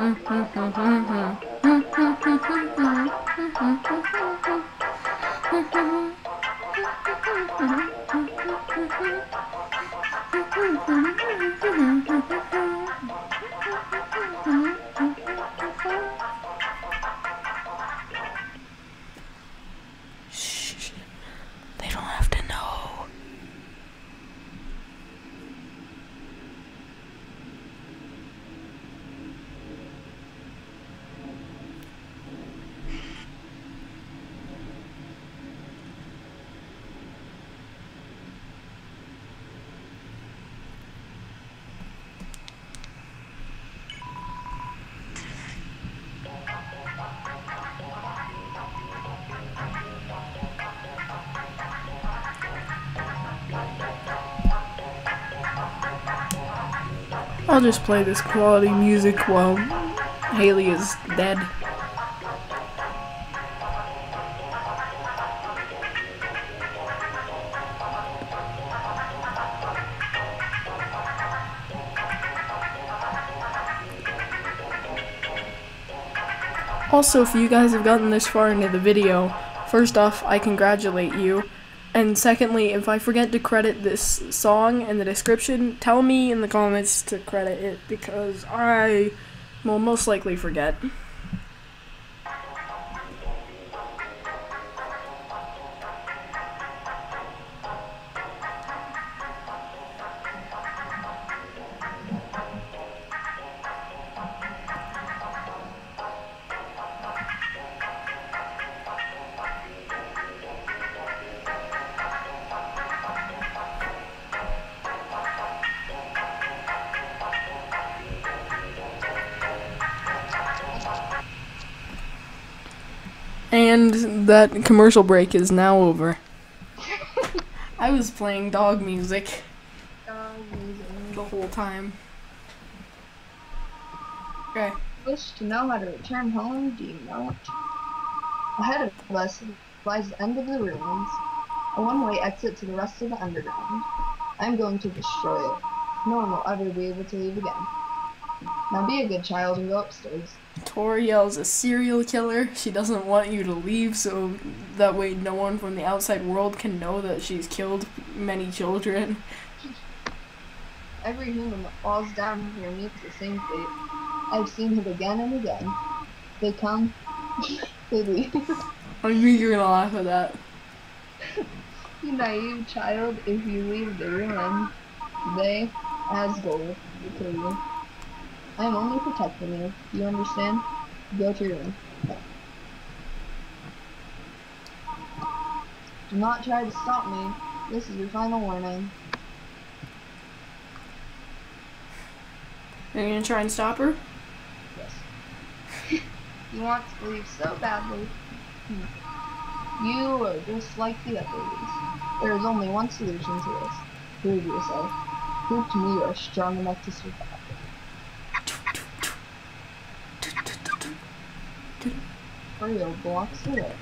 Shh. I'll just play this quality music while Haylie is dead. Also, if you guys have gotten this far into the video, first off, I congratulate you. And secondly, if I forget to credit this song in the description, tell me in the comments to credit it because I will most likely forget. That commercial break is now over. I was playing dog music the whole time. Okay. Wish to know how to return home, do you know it? Ahead of us lies the end of the ruins, a one-way exit to the rest of the underground. I'm going to destroy it. No one will ever be able to leave again. Now be a good child and go upstairs. Toriel's a serial killer. She doesn't want you to leave so that way no one from the outside world can know that she's killed many children. Every human that falls down here meets the same fate. I've seen it again and again. They come, they leave. I knew you were gonna laugh at that. you naive child, if you leave the room, they, Asgore, will kill you. I am only protecting you. Do You understand? Go to your room. Do not try to stop me. This is your final warning. Are you gonna try and stop her? Yes. you want to leave so badly. You are just like the other others. There is only one solution to this. Prove yourself. Prove to me you are strong enough to survive. Oreo blocks way.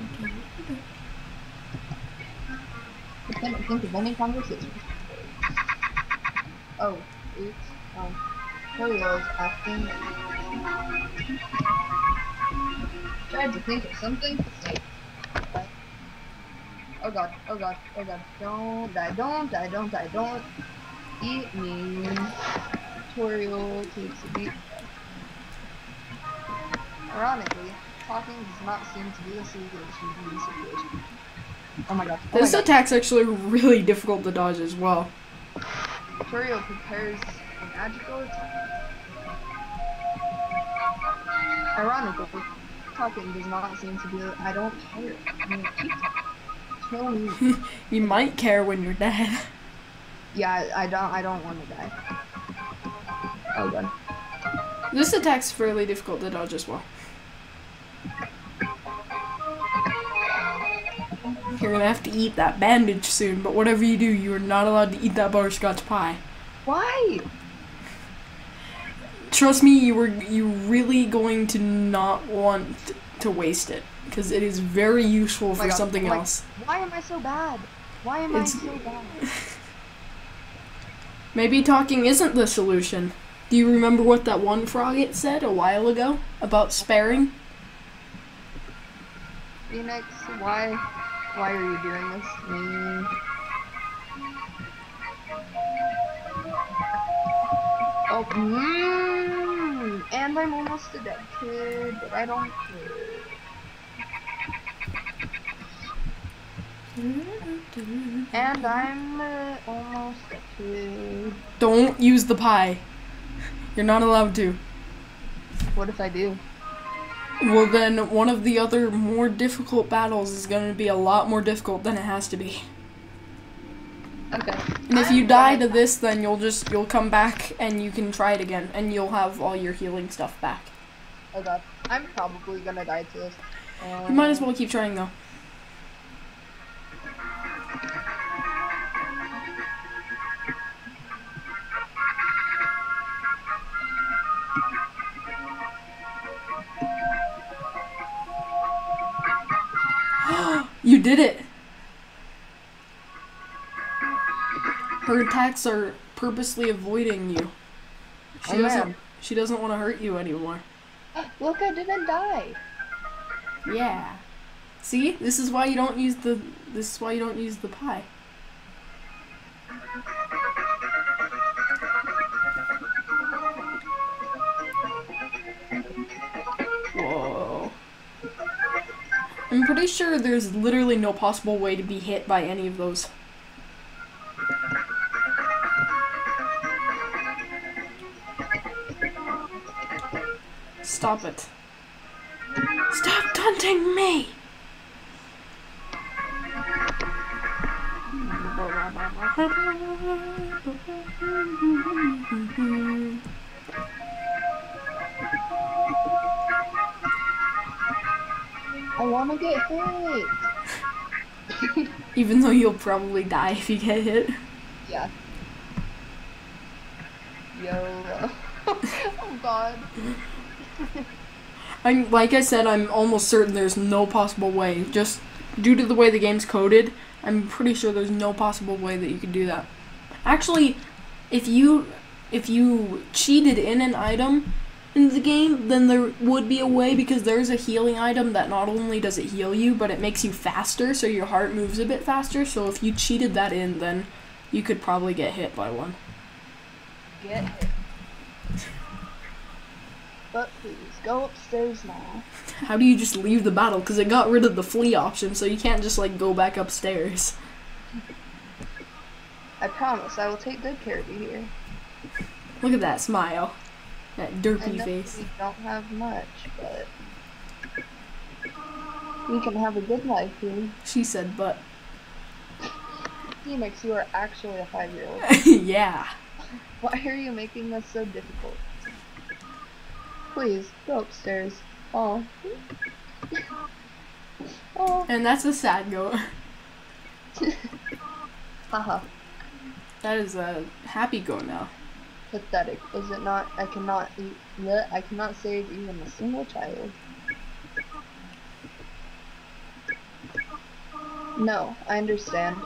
I can't think of any conversation. Oh, oops. Um, Orio's acting. Tried to think of something. Oh god, oh god, oh god. Don't die, don't die, don't die, don't eat me. Tutorial takes a beat. Ironically, talking does not seem to be the solution in this situation. Oh my god. Oh This my god. attack's actually really difficult to dodge as well. Tutorial prepares a magical attack. Ironically, talking does not seem to be I don't care. I mean, keep me. You might care when you're dead. Yeah, I, I don't I don't want to die. Oh god. This attack's fairly difficult to dodge as well. You're gonna have to eat that bandage soon, but whatever you do, you are not allowed to eat that butterscotch pie. Why? Trust me, you were you really going to not want to waste it because it is very useful Oh for God, something like, else. Why am I so bad? Why am It's- I so bad? Maybe talking isn't the solution. Do you remember what that one Froggit said a while ago about sparing? Phoenix, why, why are you doing this to me? Oh, mm, and I'm almost a dead kid, but I don't care. And I'm uh, almost a kid. Don't use the pie. You're not allowed to. What if I do? Well, then one of the other more difficult battles is going to be a lot more difficult than it has to be. Okay. And if you die gonna- this, then you'll just you'll come back and you can try it again, and you'll have all your healing stuff back. Okay. I'm probably gonna die to this. You might as um, well keep trying though. You did it. Her attacks are purposely avoiding you. She Oh, doesn't. She doesn't want to hurt you anymore. Uh, look, I didn't die. Yeah. See, this is why you don't use the. This is why you don't use the pie. I'm pretty sure there's literally no possible way to be hit by any of those. Stop it. Stop taunting me! I wanna get hit. Even though you'll probably die if you get hit. Yeah. Yo. oh god. I'm like I said, I'm almost certain there's no possible way. Just due to the way the game's coded, I'm pretty sure there's no possible way that you could do that. Actually, if you if you cheated in an item in the game, then there would be a way because there's a healing item that not only does it heal you, but it makes you faster, so your heart moves a bit faster. So if you cheated that in, then you could probably get hit by one. Get hit. But please, go upstairs now. How do you just leave the battle? Because it got rid of the flee option, so you can't just like go back upstairs. I promise I will take good care of you here. Look at that smile. That derpy face. we don't have much, but we can have a good life here. She said, but Phoenix, you are actually a five-year-old. yeah. Why are you making this so difficult? Please, go upstairs. Oh. oh. And that's a sad goat. Haha. Uh-huh. That is a happy goat now. Pathetic, is it not? I cannot eat. I cannot save even a single child. No, I understand.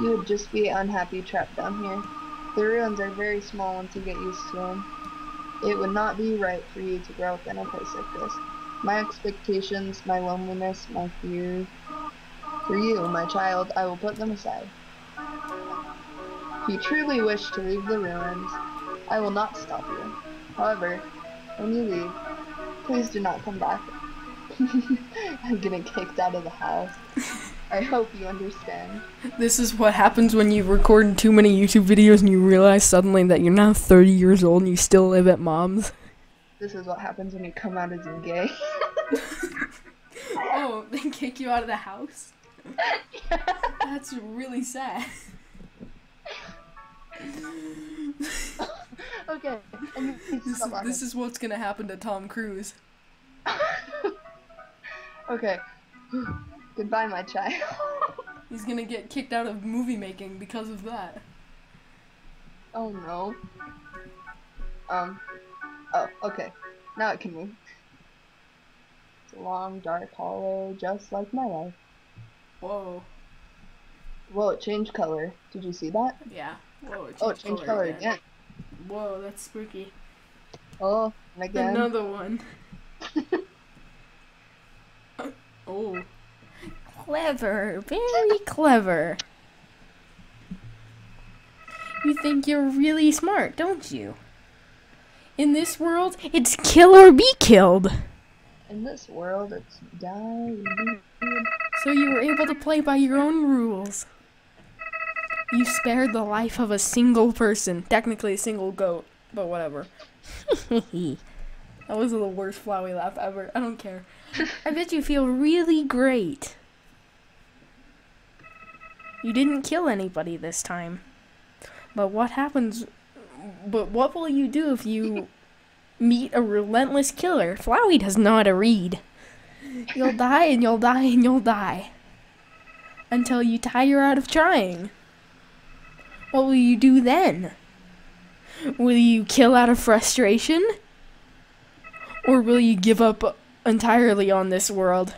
You would just be unhappy trapped down here. The ruins are very small once you get used to them. It would not be right for you to grow up in a place like this. My expectations, my loneliness, my fear. For you, my child, I will put them aside. If you truly wish to leave the ruins, I will not stop you. However, when you leave, please do not come back. I'm getting kicked out of the house. I hope you understand. This is what happens when you record too many YouTube videos and you realize suddenly that you're now 30 years old and you still live at mom's. This is what happens when you come out as gay. Oh, they kick you out of the house? That's really sad. okay. I need to This, stop this is what's gonna happen to Tom Cruise. okay. Goodbye, my child. He's gonna get kicked out of movie making because of that. oh no. Um. Oh, okay. Now it can move. It's a long, dark hollow, just like my life. Whoa. Whoa, it changed color. Did you see that? Yeah. Whoa, it Oh, changed change color again. again. Whoa, that's spooky. Oh, again. Another one. oh. Clever, very clever. You think you're really smart, don't you? In this world, it's kill or be killed. In this world, it's die. Killed. So you were able to play by your own rules. You spared the life of a single person, technically a single goat, but whatever. that was the worst Flowey laugh ever. I don't care. I bet you feel really great. You didn't kill anybody this time. But what happens but what will you do if you meet a relentless killer? Flowey doesn't a how read. You'll die and you'll die and you'll die. Until you tire out of trying. What will you do then? Will you kill out of frustration? Or will you give up entirely on this world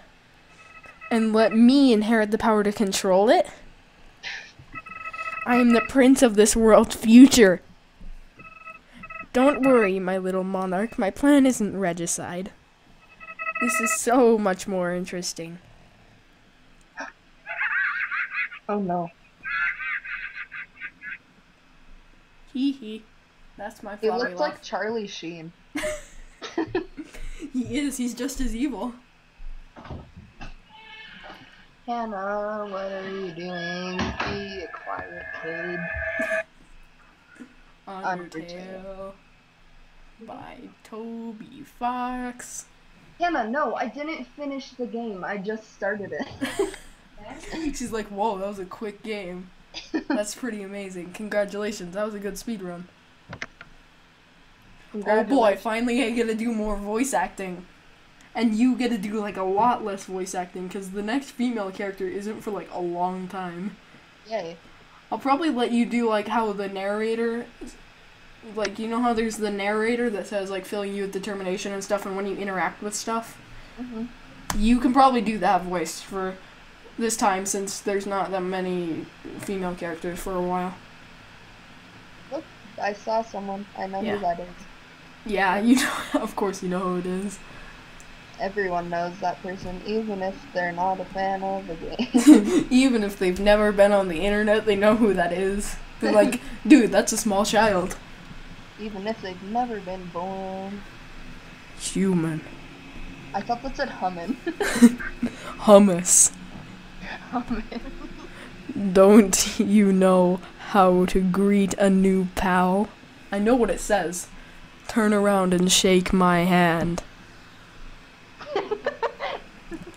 and let me inherit the power to control it? I am the prince of this world's future. Don't worry, my little monarch. My plan isn't regicide. This is so much more interesting. Oh no. Hee hee. That's my He looked like Charlie Sheen. He is. He's just as evil. Hannah, what are you doing? Be a quiet kid. Undertale by Toby Fox. Hannah, no, I didn't finish the game. I just started it. She's like, whoa, that was a quick game. That's pretty amazing. Congratulations, that was a good speed run. Oh boy, finally I get to do more voice acting. And you get to do like a lot less voice acting because the next female character isn't for like a long time. Yay. I'll probably let you do like how the narrator like you know how there's the narrator that says like filling you with determination and stuff and when you interact with stuff hmm you can probably do that voice for this time since there's not that many female characters for a while Look, I saw someone. I know Yeah. who that is. yeah you know of course you know who it is Everyone knows that person, even if they're not a fan of the game. even if they've never been on the internet they know who that is they're like dude that's a small child even if they've never been born. human I thought that said hummin. hummus Don't you know how to greet a new pal? I know what it says. Turn around and shake my hand.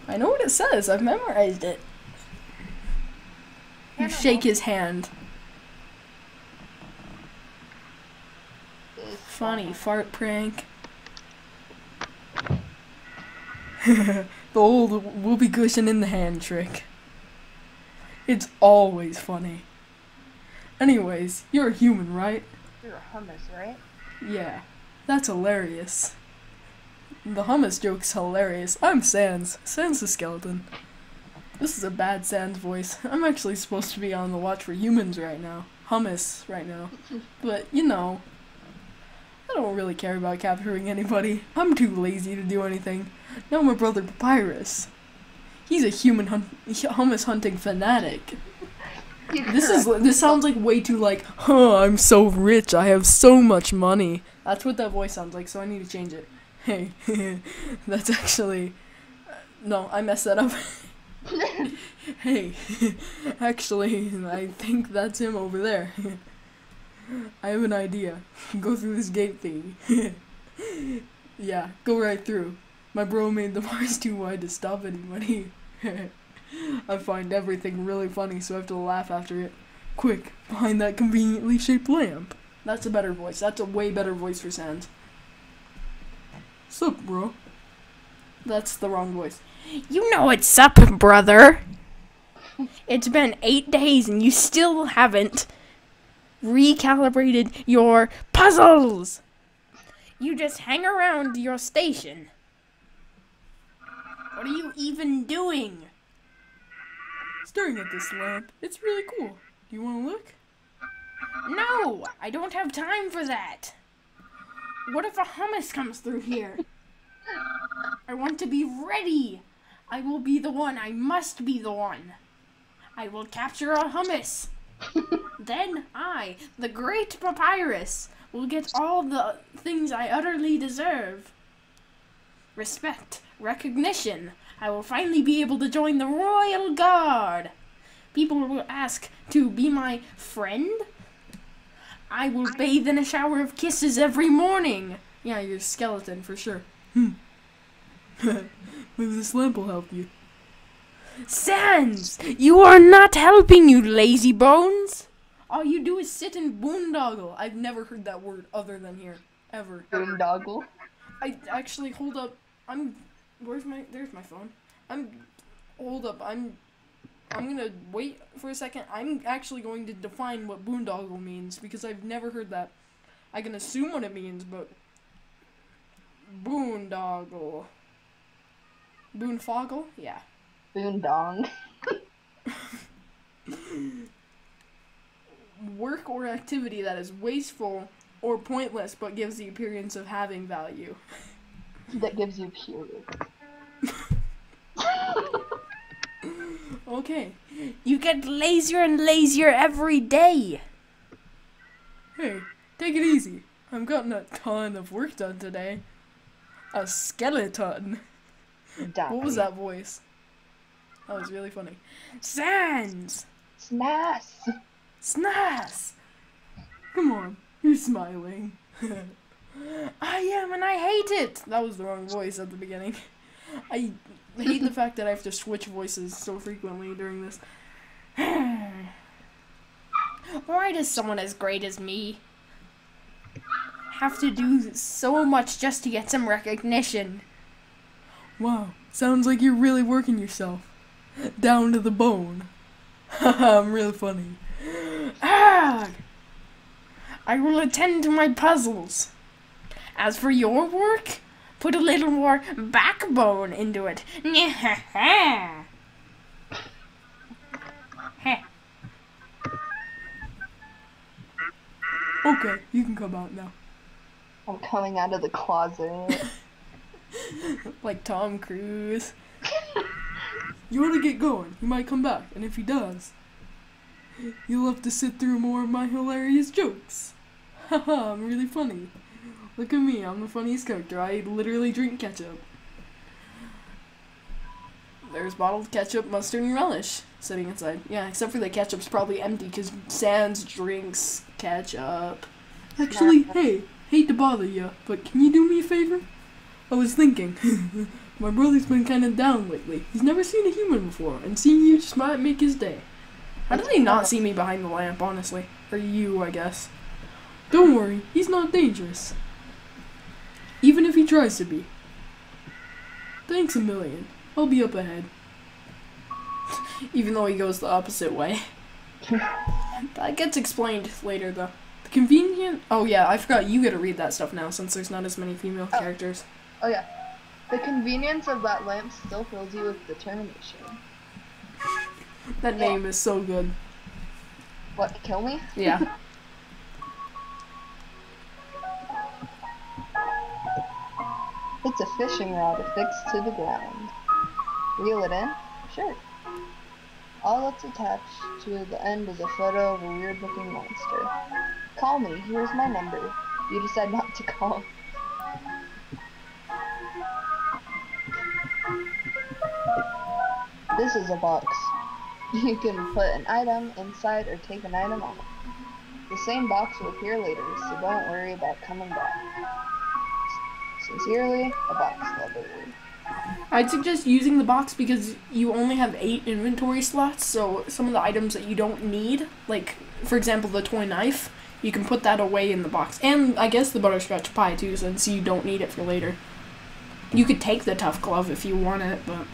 I know what it says. I've memorized it. You shake his hand. Funny fart prank. the old whoopee cushion in the hand trick. It's always funny. Anyways, you're a human, right? You're a hummus, right? Yeah. That's hilarious. The hummus joke's hilarious. I'm Sans. Sans the skeleton. This is a bad Sans voice. I'm actually supposed to be on the watch for humans right now. Hummus right now. But, you know, I don't really care about capturing anybody. I'm too lazy to do anything. Now my brother Papyrus. He's a human hun- hummus hunting fanatic. This is this sounds like way too like, huh, I'm so rich, I have so much money. That's what that voice sounds like, so I need to change it. Hey, that's actually uh, no, I messed that up. hey, actually, I think that's him over there. I have an idea. Go through this gate thing. yeah, go right through. My bro made the bars too wide to stop anybody. I find everything really funny, so I have to laugh after it. Quick, behind that conveniently shaped lamp. That's a better voice. That's a way better voice for Sans. Sup, bro? That's the wrong voice. You know it's up, brother. It's been eight days and you still haven't recalibrated your puzzles. You just hang around your station. What are you even doing? Staring at this lamp. It's really cool. Do you want to look? No, I don't have time for that. What if a hummus comes through here? I want to be ready. I will be the one. I must be the one. I will capture a hummus. then I, the great papyrus, will get all the things I utterly deserve. Respect, recognition. I will finally be able to join the royal guard. People will ask to be my friend. I will bathe in a shower of kisses every morning. Yeah, you're a skeleton for sure. Hmm. Maybe this lamp will help you. Sans! You are not helping, you lazy bones! All you do is sit and boondoggle. I've never heard that word other than here. Ever. Boondoggle. I actually hold up. I'm. Where's my? There's my phone. I'm. Hold up. I'm. I'm gonna wait for a second. I'm actually going to define what boondoggle means because I've never heard that. I can assume what it means, but boondoggle. Boonfoggle? Yeah. Boondong. Work or activity that is wasteful or pointless but gives the appearance of having value. That gives you period. Okay. You get lazier and lazier every day. Hey, take it easy. I've gotten a ton of work done today. A skeleton. What was that voice? That was really funny. Sans! Snass. Snas! Come on, you're smiling. I am and I hate it! That was the wrong voice at the beginning. I hate the fact that I have to switch voices so frequently during this. Why does someone as great as me have to do so much just to get some recognition? Wow, sounds like you're really working yourself. Down to the bone. Haha, I'm really funny. Ah! I will attend to my puzzles. As for your work, put a little more backbone into it. okay, you can come out now. I'm coming out of the closet. like Tom Cruise. you want to get going. He might come back, and if he does, you'll have to sit through more of my hilarious jokes. Haha, I'm really funny. Look at me, I'm the funniest character. I literally drink ketchup. There's bottled ketchup, mustard, and relish sitting inside. Yeah, except for the ketchup's probably empty because Sans drinks ketchup. Actually, hey, hate to bother you, but can you do me a favor? I was thinking, my brother's been kind of down lately. He's never seen a human before, and seeing you just might make his day. How did he not see me behind the lamp, honestly? Or you, I guess. Don't worry, he's not dangerous. Even if he tries to be. Thanks a million. I'll be up ahead. Even though he goes the opposite way. that gets explained later, though. The convenient. Oh, yeah, I forgot you get to read that stuff now since there's not as many female Oh. characters. Oh yeah. The convenience of that lamp still fills you with determination. That name is so good. What, kill me? Yeah. It's a fishing rod affixed to the ground. Reel it in? Sure. All that's attached to the end is a photo of a weird looking monster. Call me, here's my number. You decide not to call. This is a box. You can put an item inside or take an item out. The same box will appear later, so don't worry about coming back. Sincerely, a box lover. I'd suggest using the box because you only have eight inventory slots, so some of the items that you don't need, like, for example, the toy knife, you can put that away in the box. And I guess the butterscotch pie, too, since you don't need it for later. You could take the tough glove if you want it, but.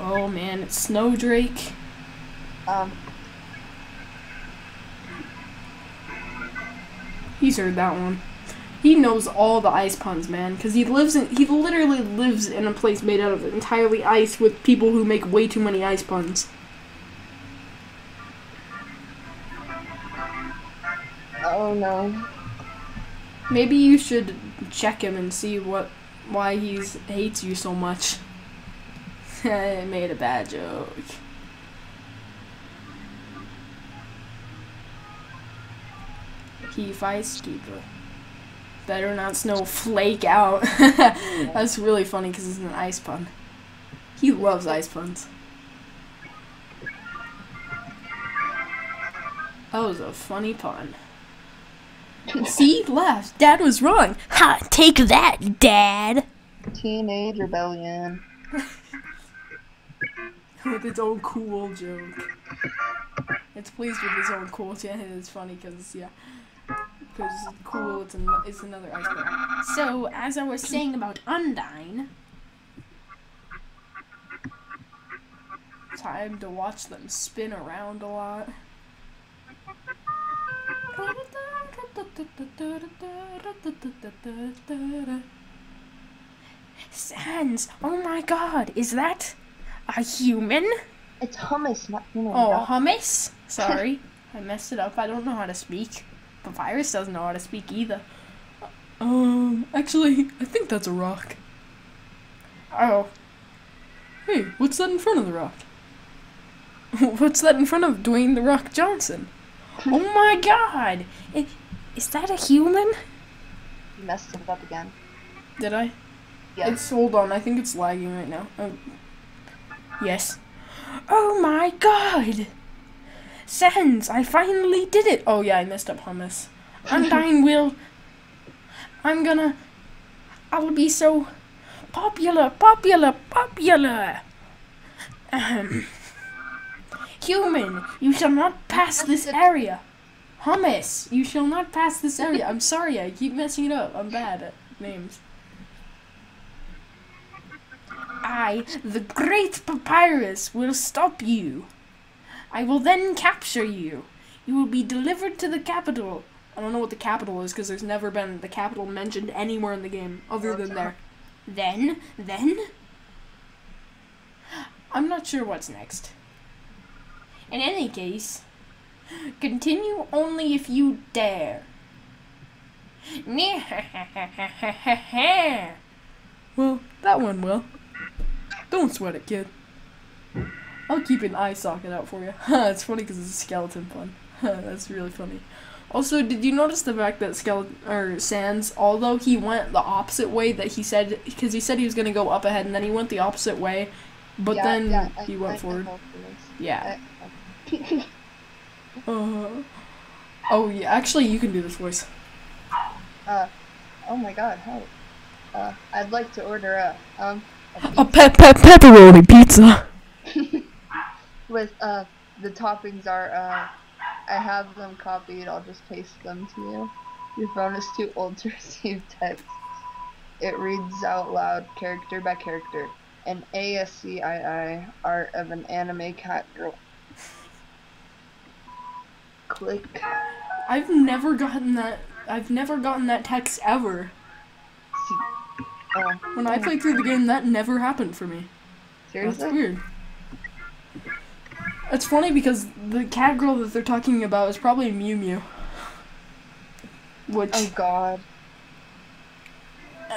Oh man, it's Snowdrake. Um, He's heard that one. He knows all the ice puns, man, because he lives in he literally lives in a place made out of entirely ice with people who make way too many ice puns. Oh no. Maybe you should check him and see what why he's hates you so much. I made a bad joke. Keep ice keeper. Better not snow flake out. That's really funny because it's an ice pun. He loves ice puns. That was a funny pun. See, laughed. Dad was wrong. Ha! Take that, Dad. Teenage rebellion. with its own cool joke. It's pleased with its own cool joke. It's funny because yeah, because cool. It's an, it's another ice cream. So as I was saying about Undyne, time to watch them spin around a lot. Sans, oh my god, is that a human? It's hummus, not human. Oh, hummus? Sorry, I messed it up. I don't know how to speak. Papyrus doesn't know how to speak either. Um, actually, I think that's a rock. Oh. Hey, what's that in front of the rock? what's that in front of Dwayne the Rock Johnson? oh my god! I- Is that a human? You messed it up again. Did I? Yeah. It's hold on. I think it's lagging right now. Oh. Yes. Oh my god! Sans, I finally did it. Oh yeah, I messed up hummus. Undyne will. I'm gonna. I'll be so popular, popular, popular. Ahem. Human, you shall not pass this area. Hummus, you shall not pass this area. I'm sorry, I keep messing it up. I'm bad at names. I, the great papyrus, will stop you. I will then capture you. You will be delivered to the capital. I don't know what the capital is because there's never been the capital mentioned anywhere in the game other than there. Then, then? I'm not sure what's next. In any case, continue only if you dare. well, that one will. Don't sweat it, kid. I'll keep an eye socket out for you. it's funny because it's a skeleton pun. That's really funny. Also, did you notice the fact that skeleton or Sans, although he went the opposite way that he said, because he said he was gonna go up ahead, and then he went the opposite way, but Yeah, then yeah, I- he went I forward. Yeah. Uh, oh yeah. Actually, you can do this voice. Uh, oh my god, how? Uh, I'd like to order a, um, a A pe- pe- pepperoni pizza. With, uh, the toppings are, uh, I have them copied, I'll just paste them to you. Your phone is too old to receive text. It reads out loud, character by character. An ASCII art of an anime cat girl. Click. I've never gotten that. I've never gotten that text ever. See. Oh, When I played through the game, that never happened for me. Seriously? That's weird. It's funny because the cat girl that they're talking about is probably Mew Mew. Which Oh god.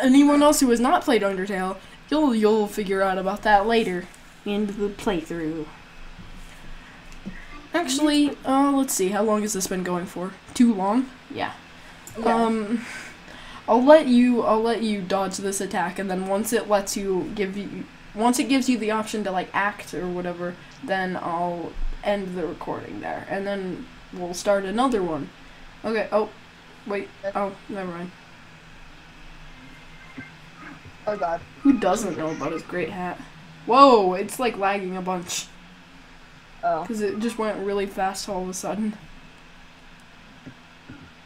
anyone else who has not played Undertale, you'll you'll figure out about that later in the playthrough. Actually, uh, let's see. How long has this been going for? Too long? Yeah. Yeah. Um, I'll let you. I'll let you dodge this attack, and then once it lets you give you, once it gives you the option to like act or whatever, then I'll end the recording there, and then we'll start another one. Okay. Oh, wait. Oh, never mind. oh god. Who doesn't know about his great hat? Whoa! It's like lagging a bunch Oh. because it just went really fast all of a sudden.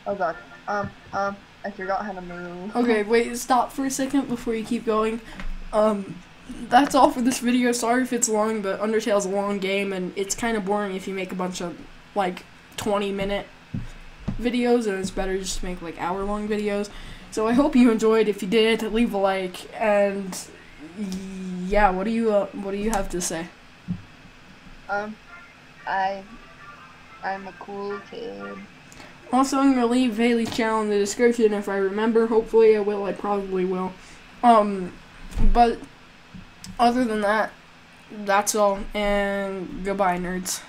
Oh god. Um, um, I forgot how to move. Okay, wait, stop for a second before you keep going. Um, that's all for this video. Sorry if it's long, but Undertale's a long game, and it's kind of boring if you make a bunch of, like, 20 minute videos, and it's better just to make like hour long videos. So I hope you enjoyed. If you did, leave a like. And yeah, what do you uh, what do you have to say? Um, I, I'm a cool kid. Also, I'm gonna leave Haylie's channel in the description if I remember. Hopefully, I will. I probably will. Um, but other than that, that's all. And goodbye, nerds.